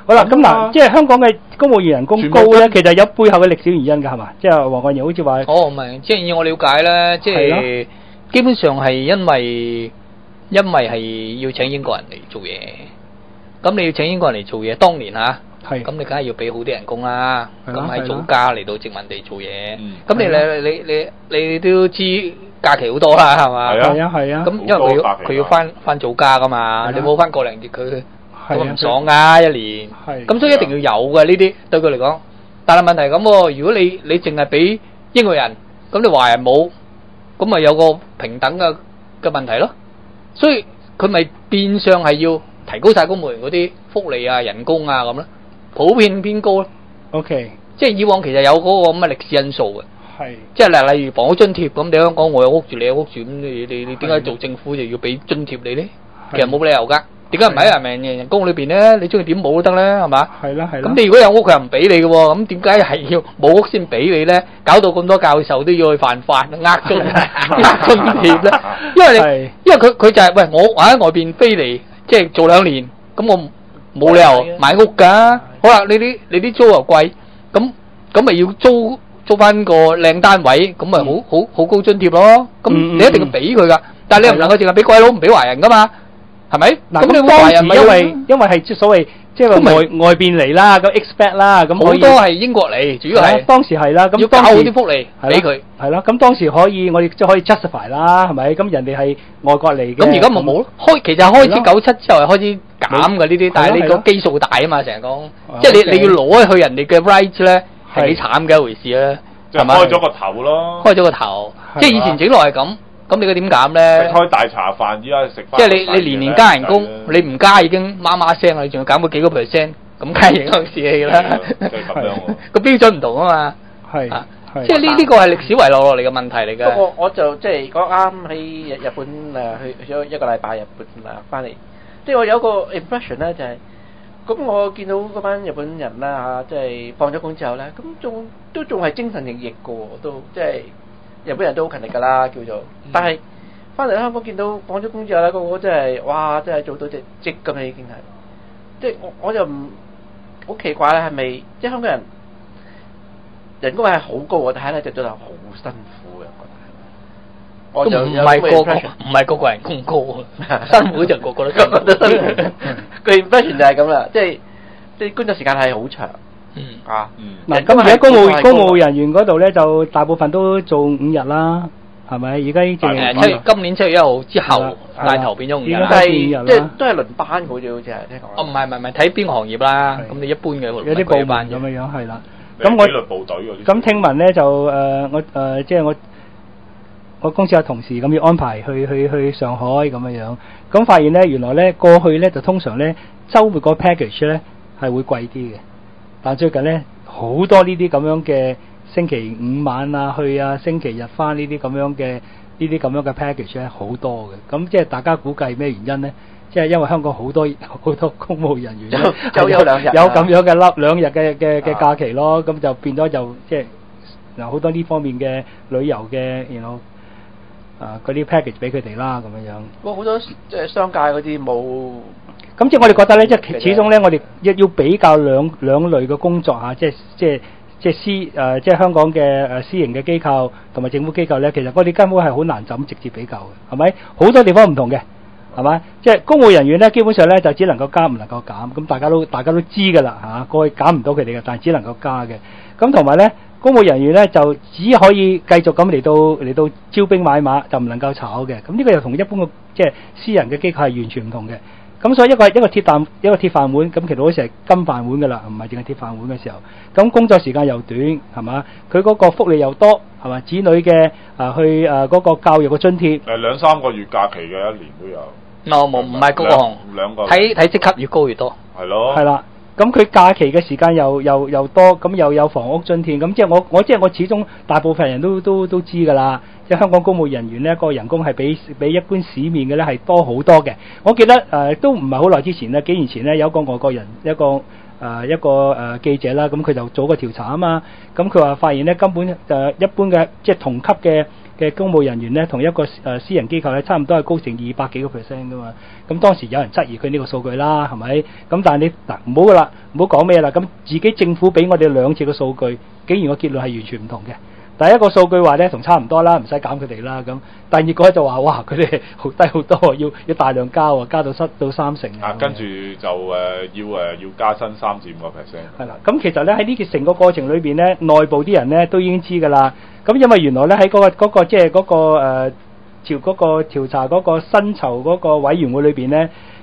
好啦，咁嗱，即係香港嘅公務員人工高咧，其實有背後嘅歷史原因㗎，係嘛？即係黃國賢好似話，哦，唔係，即係以我了解咧，即係係基本上係因為因為係要請英國人嚟做嘢，咁你要請英國人嚟做嘢，當年嚇。係咁你梗係要俾好啲人工啦，咁喺祖家嚟到殖民地做嘢。嗯，咁你係你你你你都知假期好多啦，係嘛？係係啊係啊，咁因為佢佢要翻翻祖家噶嘛，你冇翻個零月佢咁唔爽噶一年，係咁所以一定要有嘅呢啲對佢嚟講。但係問題係咁喎，如果你你淨係俾英國人，咁你華人冇，咁咪有個平等嘅嘅問題咯。所以佢咪變相係要提高晒公務員嗰啲福利啊、人工啊咁咯，普遍偏高咯。OK，即係以往其實有嗰個咁嘅歷史因素嘅，係即係例例如房屋津貼咁，你香港我有屋住，你有屋住，咁你你你點解做政府就要俾津貼你咧？其實冇理由㗎，點解唔喺人民人工裏邊咧？你中意點冇都得咧，係嘛？係啦係啦。咁你如果有屋佢又唔俾你嘅喎，咁點解係要 冇屋先俾你咧？搞到咁多教授都要去犯法，呃津呃 津貼咧？因為因為佢佢就係、喂我我喺外邊飛嚟，即係做兩年，咁我冇理由買屋㗎。好啦，你啲你啲租又貴，咁咁咪要租租翻個靚單位，咁咪好好好高津貼咯。咁你一定要俾佢噶，但係你又唔能夠淨係俾鬼佬唔俾華人噶嘛？係咪？嗱，咁你華人咪因為因為係即係所謂即係外外邊嚟啦，咁 expect 啦，咁好多係英國嚟，主要係當時係啦，咁要搞好啲福利俾佢。係啦，咁當時可以我哋即係可以 justify 啦，係咪？咁人哋係外國嚟嘅，咁而家咪冇咯，開其實開始九七之後係開始減嘅呢啲，但係你個基數大啊嘛，成日講。啊，即係你你要攞去人哋嘅 right 咧，係。係幾慘嘅一回事咧，係咪？開咗個頭咯，開咗個頭，即係以前整落係咁，咁你佢點減食咧？開大茶飯，依家食翻即係你你年年加人工，你唔加已經媽媽聲啦，你仲要減佢幾個 percent，咁梗係影響士氣啦。即係咁樣喎。個標準唔同啊嘛，即係呢呢個係歷史遺留落嚟嘅問題嚟嘅。不過我就即係嗰啱喺日日本誒去去咗一個禮拜日本誒翻嚟，即係我有個 impression 咧就係、咁我見到嗰班日本人啦嚇，即係放咗工之後咧，咁仲都仲係精神奕奕嘅喎，都即係日本人都好勤力㗎啦，叫做。但係翻嚟香港見到放咗工之後咧，個個真係哇，真係做到隻積咁啦已經係。即係我我就唔好奇怪咧，係咪即係香港人人工係好高喎，但係咧就做得好辛苦嘅，我覺得係咪。我就唔係個個唔係個個人工高啊，辛苦就個個都 辛個個都辛苦苦。個 impression 就係咁啦，即係即係工作時間係好長嗯。啊。嗯，嗱，咁而家公務人工係公務人員嗰度咧，就大部分都做五日啦，係咪？而家淨誒係七月今年七月一號之後係啦帶頭變咗五日即係都係輪班嘅，好似好似係聽講。哦，唔係唔係唔係，睇邊個行業啦。咁你一般嘅有啲部門咁班啫。樣樣係啦。咁咁我紀律部隊嗰啲。咁聽聞咧就誒、呃我誒、呃即係我我公司有同事咁要安排去去去上海咁樣樣，咁發現咧原來咧過去咧就通常咧周末個 package 咧係會貴啲嘅，但最近咧好多呢啲咁樣嘅星期五晚啊去啊，星期日翻呢啲咁樣嘅呢啲咁樣嘅 package 咧好多嘅，咁即係大家估計咩原因咧？即係因為香港好多 好多公務人員呢周休兩日啊有咁樣嘅粒兩日嘅嘅嘅啊假期咯，咁就變咗就即係嗱好多呢方面嘅旅遊嘅，然後啊嗰啲 package 俾佢哋啦，咁樣樣。不過好多即係商界嗰啲冇咁即係我哋覺得咧，即係始終咧，我哋一要比較兩兩類嘅工作嚇，即係即係即係私誒、呃即係香港嘅誒私營嘅機構同埋政府機構咧，其實我哋根本係好難就咁直接比較嘅，係咪？好多地方唔同嘅，係咪？即係公務人員咧，基本上咧就只能夠加唔能夠減，咁大家都大家都知㗎啦嚇，過去減唔到佢哋嘅，但係只能夠加嘅。咁同埋咧，公務人員咧就只可以繼續咁嚟到嚟到招兵買馬，就唔能夠炒嘅。咁呢個又同一般嘅即係私人嘅機構係完全唔同嘅。咁所以一個一個鐵飯一個鐵飯碗，咁其實好似係金飯碗噶啦，唔係淨係鐵飯碗嘅時候。咁工作時間又短，係嘛？佢嗰個福利又多，係嘛？子女嘅啊去啊嗰、個教育嘅津貼，誒兩三個月假期嘅一年都有。冇冇唔係高個行，兩個睇睇職級越高越多。係咯，係啦。咁佢假期嘅時間又又又多，咁又有房屋津貼，咁即係我我即係我始終大部分人都都都知㗎啦。即係香港公務人員呢個人工係比比一般市面嘅咧係多好多嘅。我記得誒、都唔係好耐之前咧，幾年前咧有個外國人一個誒、一個誒、呃、記者啦，咁佢就做個調查啊嘛。咁佢話發現咧根本誒、一般嘅即係同級嘅嘅公務人員咧，同一個誒、私人機構咧，差唔多係高成二百幾個 percent 噶嘛。咁當時有人質疑佢呢個數據啦，係咪？咁但係你嗱唔好噶啦，唔好講咩啦。咁自己政府俾我哋兩次嘅數據，竟然個結論係完全唔同嘅。第一個數據話咧同差唔多啦，唔使減佢哋啦。咁第二個就話哇，佢哋好低好多，要 要大量加喎，加到失到三成啊，跟住就誒、呃要誒、要加薪三至五個 percent。係啦，咁其實咧喺呢個成個過程裏邊咧，內部啲人咧都已經知㗎啦。咁因為原來咧喺嗰個嗰、個即係嗰個誒調嗰個調查嗰個薪酬嗰個委員會裏邊咧，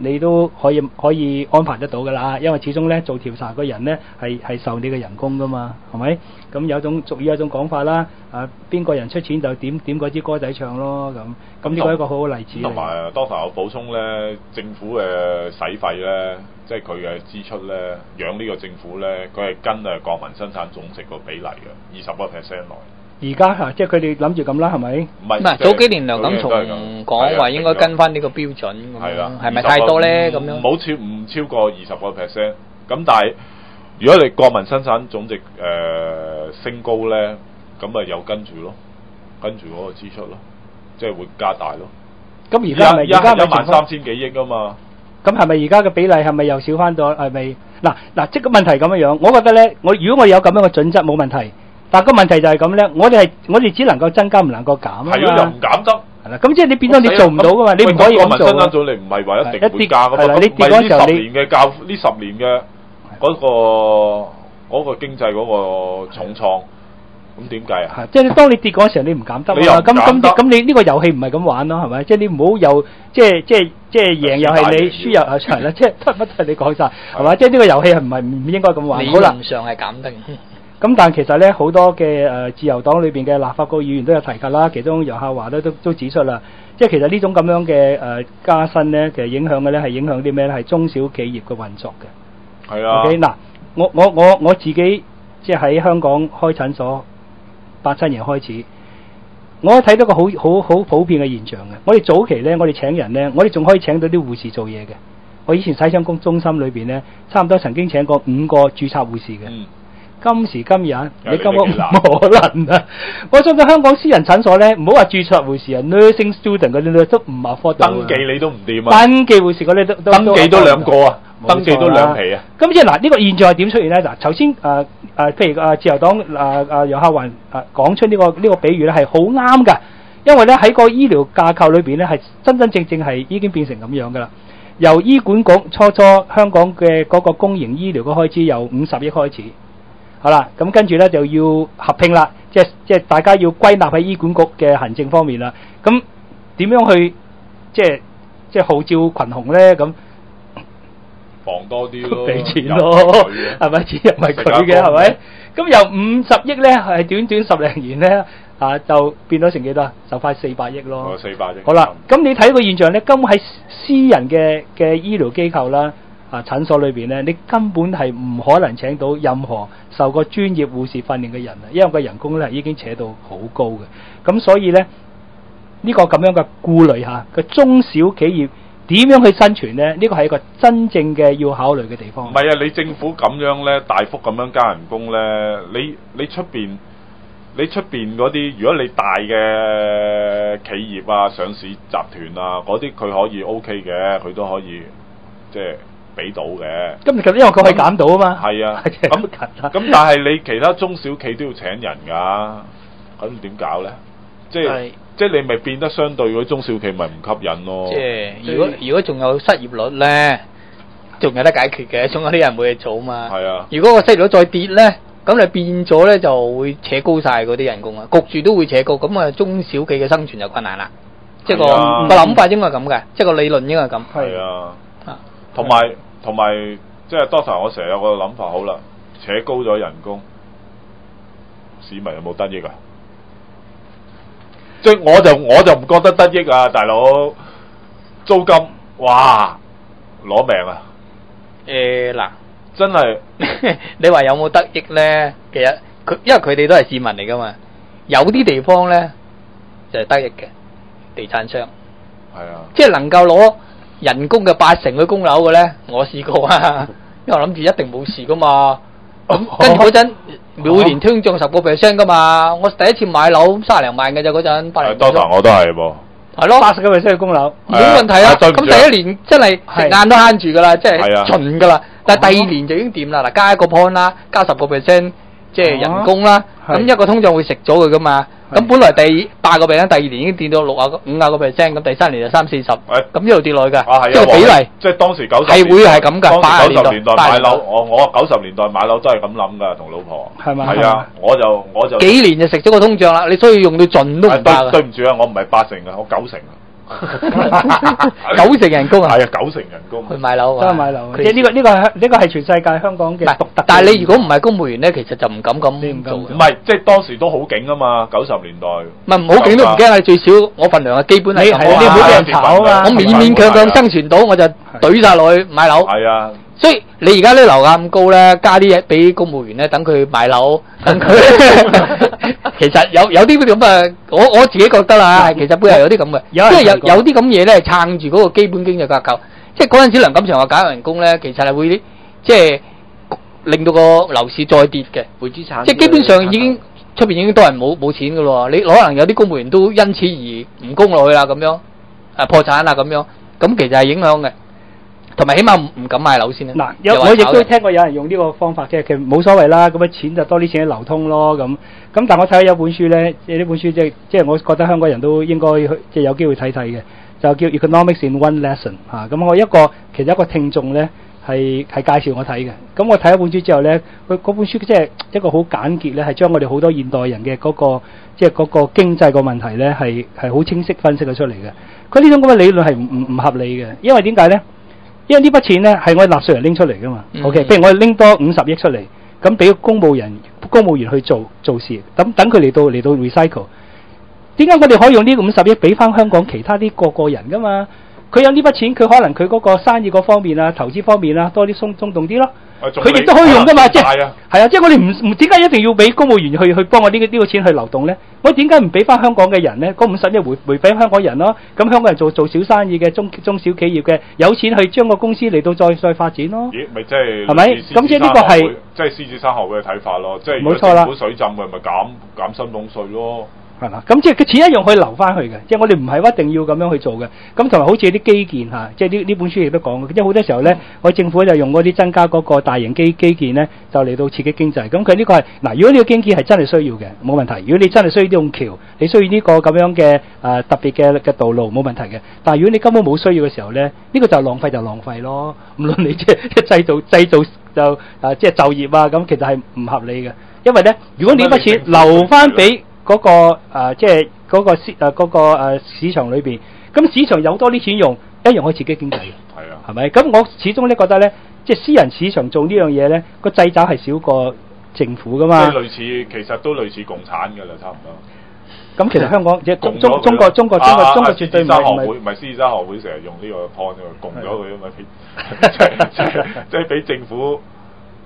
你都可以可以安排得到噶啦，因為始終咧做調查個人咧係係受你嘅人工噶嘛，係咪？咁有種俗語有種講法啦，啊邊個人出錢就點點嗰支歌仔唱咯，咁咁呢個係一個好好例子同埋啊，當頭有補充咧，政府嘅使費咧，即係佢嘅支出咧，養呢個政府咧，佢係跟誒國民生產總值個比例嘅，二十個 percent 內。而家嚇即係佢哋諗住咁啦，係咪？唔係唔係早幾年梁錦松佢哋都係咁講話應該跟翻呢個標準咁係啦樣，，係咪太多咧？咁樣冇超唔超過二十個 percent。咁但係如果你國民生產總值誒、呃升高咧，咁咪又跟住咯，跟住嗰個支出咯，即係會加大咯。咁而家咪而家係咪一萬三千幾億啊嘛。咁係咪而家嘅比例係咪又少翻咗？係咪嗱嗱？即係個問題咁樣樣，我覺得咧，我如果我有咁樣嘅準則冇問題，但個問題就係咁咧，我哋係我哋只能夠增加，唔能夠減啊嘛。係咯，又唔減得。係啦，咁即係你變咗你做唔到噶嘛，你唔可以咁做啊。民生產總值唔係話一定會加噶嘛，你跌嗰時候你十年嘅教呢十年嘅嗰、個嗰、個經濟嗰個重創，咁點計啊？即係你當你跌嗰時候，你唔減得嘛。咁咁咁你呢個遊戲唔係咁玩咯，係咪？即係你唔好又即係即係即係贏又係你，輸又係係啦，即係乜乜都係你講晒，係嘛？即係呢個遊戲係唔係唔應該咁玩？理好啦。論上係減得。咁但其實咧，好多嘅誒、呃自由黨裏邊嘅立法局議員都有提及啦，其中楊孝華咧都都指出啦，即係其實呢種咁樣嘅誒、呃加薪咧，其實影響嘅咧係影響啲咩咧？係中小企業嘅運作嘅。係啊 OK，嗱，我我我我自己即係喺香港開診所，八七年開始，我睇到個好好好普遍嘅現象嘅。我哋早期咧，我哋請人咧，我哋仲可以請到啲護士做嘢嘅。我以前洗傷工中心裏邊咧，差唔多曾經請過五個註冊護士嘅。嗯，今時今日，你根本有啲難冇可能啊！我相信香港私人診所咧，唔好話註冊護士啊，nursing student 嗰啲咧都唔 afford 到啊登記你都唔掂啊！登記護士嗰啲都都登記都兩個啊，登記都兩皮啊！咁即係嗱，呢個現象係點出現咧？嗱，頭先誒誒，譬如誒自由黨誒誒楊孝雲誒講出呢、個呢、個比喻咧，係好啱㗎，因為咧喺個醫療架構裏邊咧，係真真正正係已經變成咁樣㗎啦。由醫管局初初香港嘅嗰個公營醫療嘅開支由五十億開始，好啦，咁跟住咧就要合併啦，即係即係大家要歸納喺醫管局嘅行政方面啦。咁點樣去即係即係號召群雄咧？咁防多啲咯，俾錢又咯唔係佢嘅，係咪？錢又唔係佢嘅，係咪？咁由五十億咧，係短短十零年咧，啊，就變咗成幾多啊？就快四百億咯。四百啫。好啦，咁你睇個現象咧，根本喺私人嘅嘅醫療機構啦，啊診所裏邊咧，你根本係唔可能請到任何受過專業護士訓練嘅人啊，因為個人工咧已經扯到好高嘅。咁所以咧，呢、個咁樣嘅顧慮下個中小企業點樣去生存咧？呢個係一個真正嘅要考慮嘅地方。唔係啊！你政府咁樣咧，大幅咁樣加人工咧，你你出邊你出邊嗰啲，如果你大嘅企業啊、上市集團啊嗰啲，佢可以 O K 嘅，佢都可以即係俾到嘅。咁其實因為佢可以減到啊嘛。係啊，咁咁但係你其他中小企都要請人㗎，咁點搞咧？即係係即係你咪變得相對嗰啲中小企咪唔吸引咯。即係如果如果仲有失業率咧，仲有得解決嘅，仲有啲人冇嘢做嘛。係啊，如果個失業率再跌咧，咁你變咗咧就會扯高晒嗰啲人工啊，焗住都會扯高，咁啊中小企嘅生存就困難啦。即係個係啊個諗法應該係咁嘅，即係個理論應該係咁。係啊啊，同埋同埋即係 Doctor，我成日有個諗法，好啦，扯高咗人工，市民有冇得益啊？即係我就我就唔覺得得益啊，大佬租金哇攞命啊！誒嗱、真係 你話有冇得益咧？其實佢因為佢哋都係市民嚟噶嘛，有啲地方咧就係、得益嘅地產商，係啊，即係能夠攞人工嘅八成去供樓嘅咧，我試過啊，因為我諗住一定冇事噶嘛。咁跟住嗰陣每年推漲十個 percent 噶嘛，我第一次買樓三十零萬嘅啫嗰陣，八零多頭我都係喎。係咯，八十個 percent 去供樓，冇問題啊。咁第一年真係食晏都慳住噶啦，即係循噶啦。但係第二年就已經掂啦，嗱加一個 point 啦，加十個 percent 即係人工啦。咁一個通脹會食咗佢噶嘛。係咁本來第八個 percent，第二年已經跌到六啊五啊個 percent，咁第三年就三四十，咁一路跌落去㗎。啊，係啊，即係比例即係當時九十係會係咁㗎九十年代買樓，我我九十年代買樓都係咁諗㗎，同老婆係咪係啊，我就我就幾年就食咗個通脹啦。你需要用到盡都啊唔怕㗎。對對唔住啊，我唔係八成啊，我九成啊，九成人工啊，係啊，九成人工去買樓啊，真係買樓，佢即係呢個呢個係呢个系全世界香港嘅獨特。但係你如果唔係公務員咧，其實就唔敢咁唔敢做唔係即係當時都好勁啊嘛，九十年代。唔係唔好景都唔驚啊！最少我份粮啊基本係咁。你係啊，你唔好俾人炒啊嘛。我勉勉強強生存到，我就懟晒落去買樓。係啊，所以你而家啲樓價咁高咧，加啲嘢俾公務員咧，等佢買樓，等佢 其實有有啲咁嘅，我我自己覺得啦，其實背後有啲咁嘅，即係有有啲咁嘢咧，係撐住嗰個基本經濟架構。即係嗰陣時梁錦祥話減人工咧，其實係會即係令到個樓市再跌嘅。回資產，即係基本上已經出邊已經多人冇冇錢噶咯喎，你可能有啲公務員都因此而唔供落去啦咁樣，誒破產啦咁樣，咁其實係影響嘅，同埋起碼唔唔敢買樓先啦。嗱，有我亦都聽過有人用呢個方法嘅，其實冇所謂啦，咁啊錢就多啲錢流通咯，咁咁。但我睇有本書咧，即係呢本書即係即係我覺得香港人都應該去 即係有機會睇睇嘅，就叫 Economics in One Lesson 嚇、咁我一個其實一個聽眾咧係係介紹我睇嘅，咁我睇一本書之後咧，佢嗰本書即係一個好簡潔咧，係將我哋好多現代人嘅嗰、個即係嗰個經濟個問題咧係係好清晰分析咗出嚟嘅。佢呢種咁嘅理論係唔唔唔合理嘅，因為點解咧？因為呢筆錢咧係我哋納稅人拎出嚟噶嘛、嗯 o k 譬如我哋拎多五十億出嚟，咁俾公務人公務員去做做事，咁等佢嚟到嚟到 recycle。點解我哋可以用呢五十億俾翻香港其他啲個個人噶嘛？佢有呢筆錢，佢可能佢嗰個生意嗰方面啊、投資方面啊，多啲鬆鬆動啲咯。佢亦都可以用噶嘛，即係係啊，即係我哋唔唔點解一定要俾公務員去去幫我呢個呢個錢去流動咧？我點解唔俾翻香港嘅人咧？嗰五十億回回俾香港人咯。咁香港人做做小生意嘅中中小企業嘅，有錢去將個公司嚟到再再發展咯。咦，咪即係係咪咁即係呢個係獅子山學會即係獅子山學會嘅睇法咯，即係如果冇錯啦政府水浸嘅咪減減薪俸稅咯。係嘛，咁即係佢錢一樣可以留翻去嘅，即係我哋唔係一定要咁樣去做嘅。咁同埋好似啲基建嚇，即係呢呢本書亦都講嘅，即係好多時候咧，我政府就用嗰啲增加嗰個大型基基建咧，就嚟到刺激經濟。咁佢呢個係嗱，如果呢個基建係真係需要嘅，冇問題。如果你真係需要呢種橋，你需要呢個咁樣嘅誒、呃特別嘅嘅道路，冇問題嘅。但係如果你根本冇需要嘅時候咧，呢、個就係浪費就浪費咯。唔論你即係即係製造製造就誒、呃即係就業啊，咁其實係唔合理嘅。因為咧，如果你呢筆錢留翻俾嗰個誒、呃即係嗰個市誒嗰個誒市場裏邊，咁市場有多啲錢用，一樣可以刺激經濟嘅，係啊，係咪？咁我始終咧覺得咧，即係私人市場做呢樣嘢咧，個掣肘係少過政府噶嘛即嘛係。類似其實都類似共產㗎啦，差唔多。咁其實香港即係中中中國中國中國啊中國絕對唔係唔係獅子山學會，唔係獅子山學會成日用呢個 point 㗎共咗佢啊嘛，即係即係即係俾政府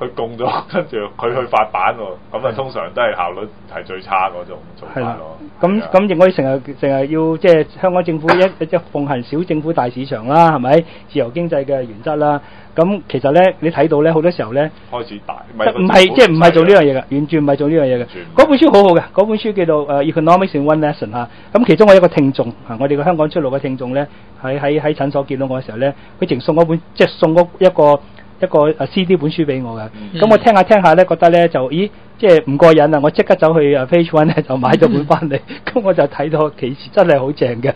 去共咗，跟住佢去發版喎，咁啊通常都係效率係最差嗰種做法咯。咁咁亦可以成日成日要即係香港政府一 即係奉行小政府大市場啦，係咪？自由經濟嘅原則啦。咁其實咧，你睇到咧，好多時候咧。開始大，唔係即係唔係做呢樣嘢嘅，完全唔係做呢樣嘢嘅。嗰本書好好嘅，嗰本書叫做誒、呃 Economics in One Lesson 嚇。咁其中我有一個聽眾嚇，我哋個香港出路嘅聽眾咧，喺喺喺診所見到我嘅時候咧，佢淨送嗰本即係送嗰一個一個誒 CD 本書俾我嘅。咁、嗯我聽下聽下咧，覺得咧就咦，即係唔過癮啊！我即刻走去誒 Page One 咧就買咗本翻嚟，咁、我就睇到其實真係好正嘅，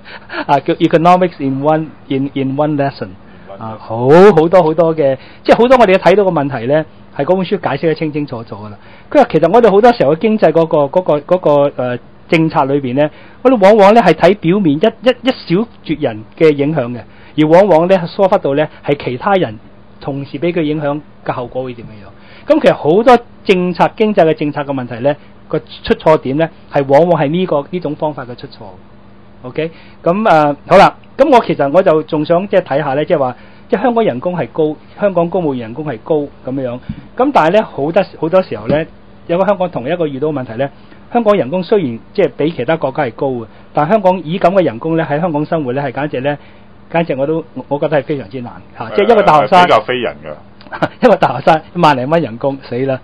啊叫 Economics in One in in One Lesson。啊，好好多好多嘅，即係好多我哋睇到嘅問題咧，係嗰本書解釋得清清楚楚噶啦。佢話其實我哋好多時候嘅經濟嗰、個嗰、個嗰、個呃政策裏邊咧，我哋往往咧係睇表面一一一小撮人嘅影響嘅，而往往咧疏忽到咧係其他人同時俾佢影響嘅後果會點樣樣。咁其實好多政策經濟嘅政策嘅問題咧，個出錯點咧係往往係呢、個呢種方法嘅出錯。OK，咁誒、呃好啦，咁我其實我就仲想即係睇下咧，即係話即係香港人工係高，香港公務員人工係高咁樣樣。咁但係咧好多好多時候咧，有個香港同一個遇到嘅問題咧，香港人工雖然即係比其他國家係高嘅，但係香港以咁嘅人工咧喺香港生活咧係簡直咧，簡直我都我覺得係非常之難嚇、即係一個大學生比，較非人㗎，一個大學生萬零蚊人工死啦。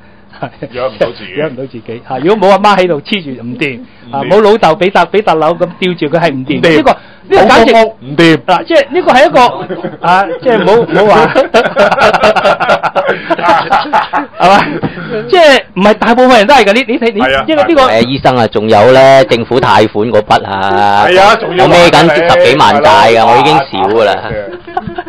養唔到自己 養唔到自己嚇！如果冇阿媽喺度黐住唔掂，啊冇老豆俾笪俾笪樓咁吊住佢係唔掂。呢個呢個簡直唔掂。嗱，即係呢個係一個 啊，即係冇冇話係嘛？即係唔係大部分人都係㗎？你你睇你因為呢個誒醫生啊，仲有咧政府貸款嗰筆啊，係啊，仲要我孭緊十幾萬債㗎，我已經少㗎啦。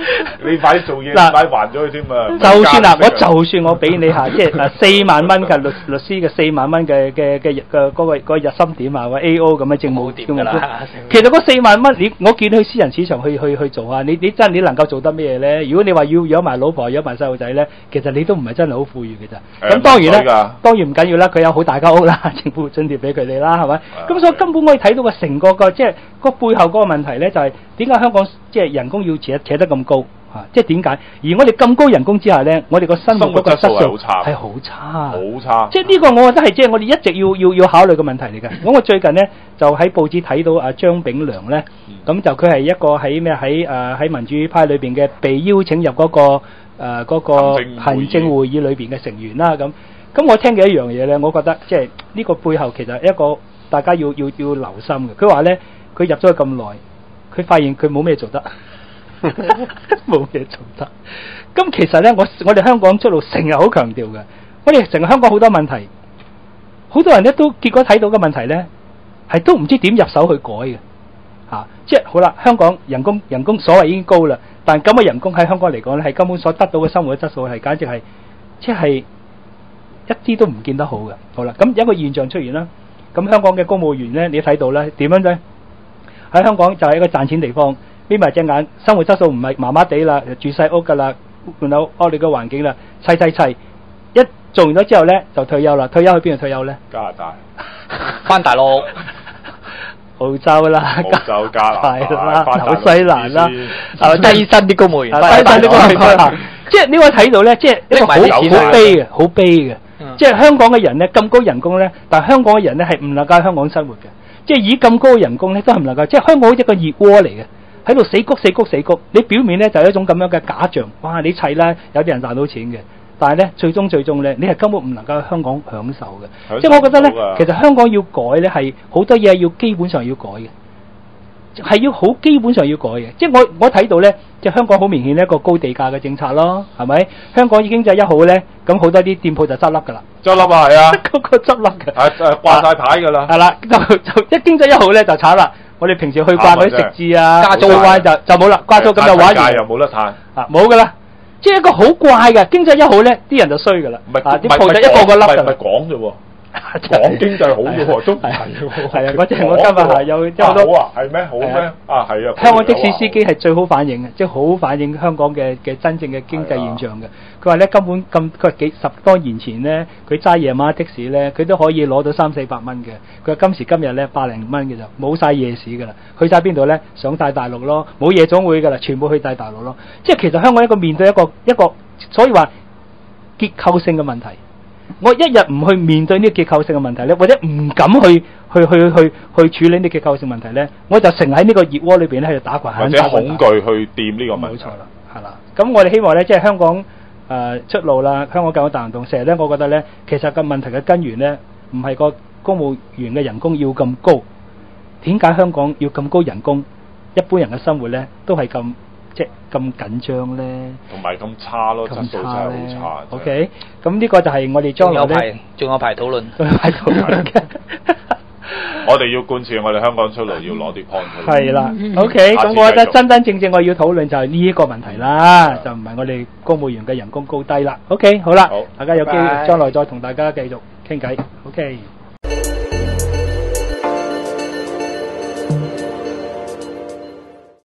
你快啲做嘢，嗱快還咗佢添啊！就算啦，我就算我俾你嚇，即係嗱四萬蚊嘅律律師嘅四萬蚊嘅嘅嘅嘅嗰個嗰個日薪點啊，或者 A.O. 咁嘅政務點㗎啦其實嗰四萬蚊，你我見去私人市場去去去做啊，你你真係你能夠做得咩咧？如果你話要養埋老婆養埋細路仔咧，其實你都唔係真係好富裕嘅咋。咁當然咧當然唔緊要啦，佢有好大間屋啦，政府津貼俾佢哋啦，係咪？咁所以根本可以睇到個成個個即係個背後嗰個問題咧，就係點解香港即係人工要扯扯得咁高嚇？即係點解？而我哋咁高人工之下咧，我哋個生活嗰個質素係好差好差。差。即係呢個，我覺得係即係我哋一直要要要考慮嘅問題嚟嘅。咁我最近咧，就喺報紙睇到阿張炳良咧，咁就佢係一個喺咩喺誒喺民主派裏邊嘅被邀請入嗰、個誒嗰、個行政會議行政會議裏邊嘅成員啦。咁咁我聽嘅一樣嘢咧，我覺得即係呢個背後其實一個大家要要要留心嘅。佢話咧，佢入咗去咁耐，佢發現佢冇咩做得。冇嘢做得。咁其實咧，我我哋香港出路成日好強調嘅，我哋成個香港好多問題，好多人咧都結果睇到嘅問題咧，係都唔知點入手去改嘅。嚇、即係好啦，香港人工人工所謂已經高啦，但咁嘅人工喺香港嚟講咧，係根本所得到嘅生活嘅質素係簡直係即係一啲都唔見得好嘅。好啦，咁有一個現象出現啦，咁香港嘅公務員咧，你睇到咧點樣呢？喺香港就係一個賺錢地方，眯埋隻眼，生活質素唔係麻麻地啦，住細屋噶啦，換到惡劣嘅環境啦，砌砌砌，一做完咗之後咧，就退休啦。退休去邊度退休咧？加拿大、翻大陸，澳洲啦，澳洲、加拿大、係啦，翻大陸紐西蘭啦，係咪低薪啲公務員啊翻大低薪啲公務員 陸？翻即係呢個睇到咧，即係一個好好悲嘅，好悲嘅。嗯即係香港嘅人咧咁高人工咧，但係香港嘅人咧係唔能夠喺香港生活嘅。即係以咁高嘅人工咧，都係唔能夠。即係香港好似一個熱鍋嚟嘅，喺度死谷死谷死谷。你表面咧就係一種咁樣嘅假象，哇！你砌啦，有啲人賺到錢嘅，但係咧最終最終咧，你係根本唔能夠香港享受嘅。即係我覺得咧，其實香港要改咧係好多嘢要基本上要改嘅。係要好基本上要改嘅，即係我我睇到呢，即係香港好明顯一個高地價嘅政策咯，係咪？香港已經就一好呢，咁好多啲店鋪就執笠㗎啦，執笠啊，係啊，嗰個執笠嘅，係誒掛晒牌㗎啦。係啦，就就 一經濟一好呢，就慘啦。我哋平時去慣嗰啲食字啊、加租做灣就就冇啦，加租咁就玩完價又冇得嘆。啊，冇㗎啦。即係一個好怪嘅，經濟一好呢，啲人就衰㗎啦，唔係啊啲鋪就一個個笠唔係唔係。講啫喎，講經濟好嘅喎，都唔係喎。係啊嗰隻我今日係有有好多啊好啊，係咩？好咩啊？啊係啊。香港的士司機係最好反映嘅，即係好反映香港嘅嘅真正嘅經濟現象嘅。佢話咧根本咁，佢話幾十多年前咧，佢揸夜晚的士咧，佢都可以攞到三四百蚊嘅。佢話今時今日咧，百零蚊嘅就冇晒夜市㗎啦。去晒邊度咧？上晒大陸咯，冇夜總會㗎啦，全部去晒大陸咯。即係其實香港一個面對一個一個，所以話結構性嘅問題。我一日唔去面對呢個結構性嘅問題咧，或者唔敢去去去去去處理呢個結構性問題咧，我就成喺呢個熱鍋裏邊咧喺度打滾，或者恐懼去掂呢個問題冇錯。啦，係啦。咁我哋希望咧，即係香港誒、呃出路啦，香港救港大行動，成日咧，我覺得咧，其實個問題嘅根源咧，唔係個公務員嘅人工要咁高，點解香港要咁高人工？一般人嘅生活咧都係咁即係咁緊張咧，同埋咁差咯，質咁素真係好差。OK，咁呢個就係我哋將來咧仲有排。仲有排討論。仲有排討論嘅。我哋要貫徹我哋香港出路，要攞啲 point 出嚟。係啦嗯，OK，咁我覺得真真正正我要討論就係呢一個問題啦，就唔係我哋公務員嘅人工高低啦。OK，好啦好，大家有機會將來再同大家繼續傾偈。OK。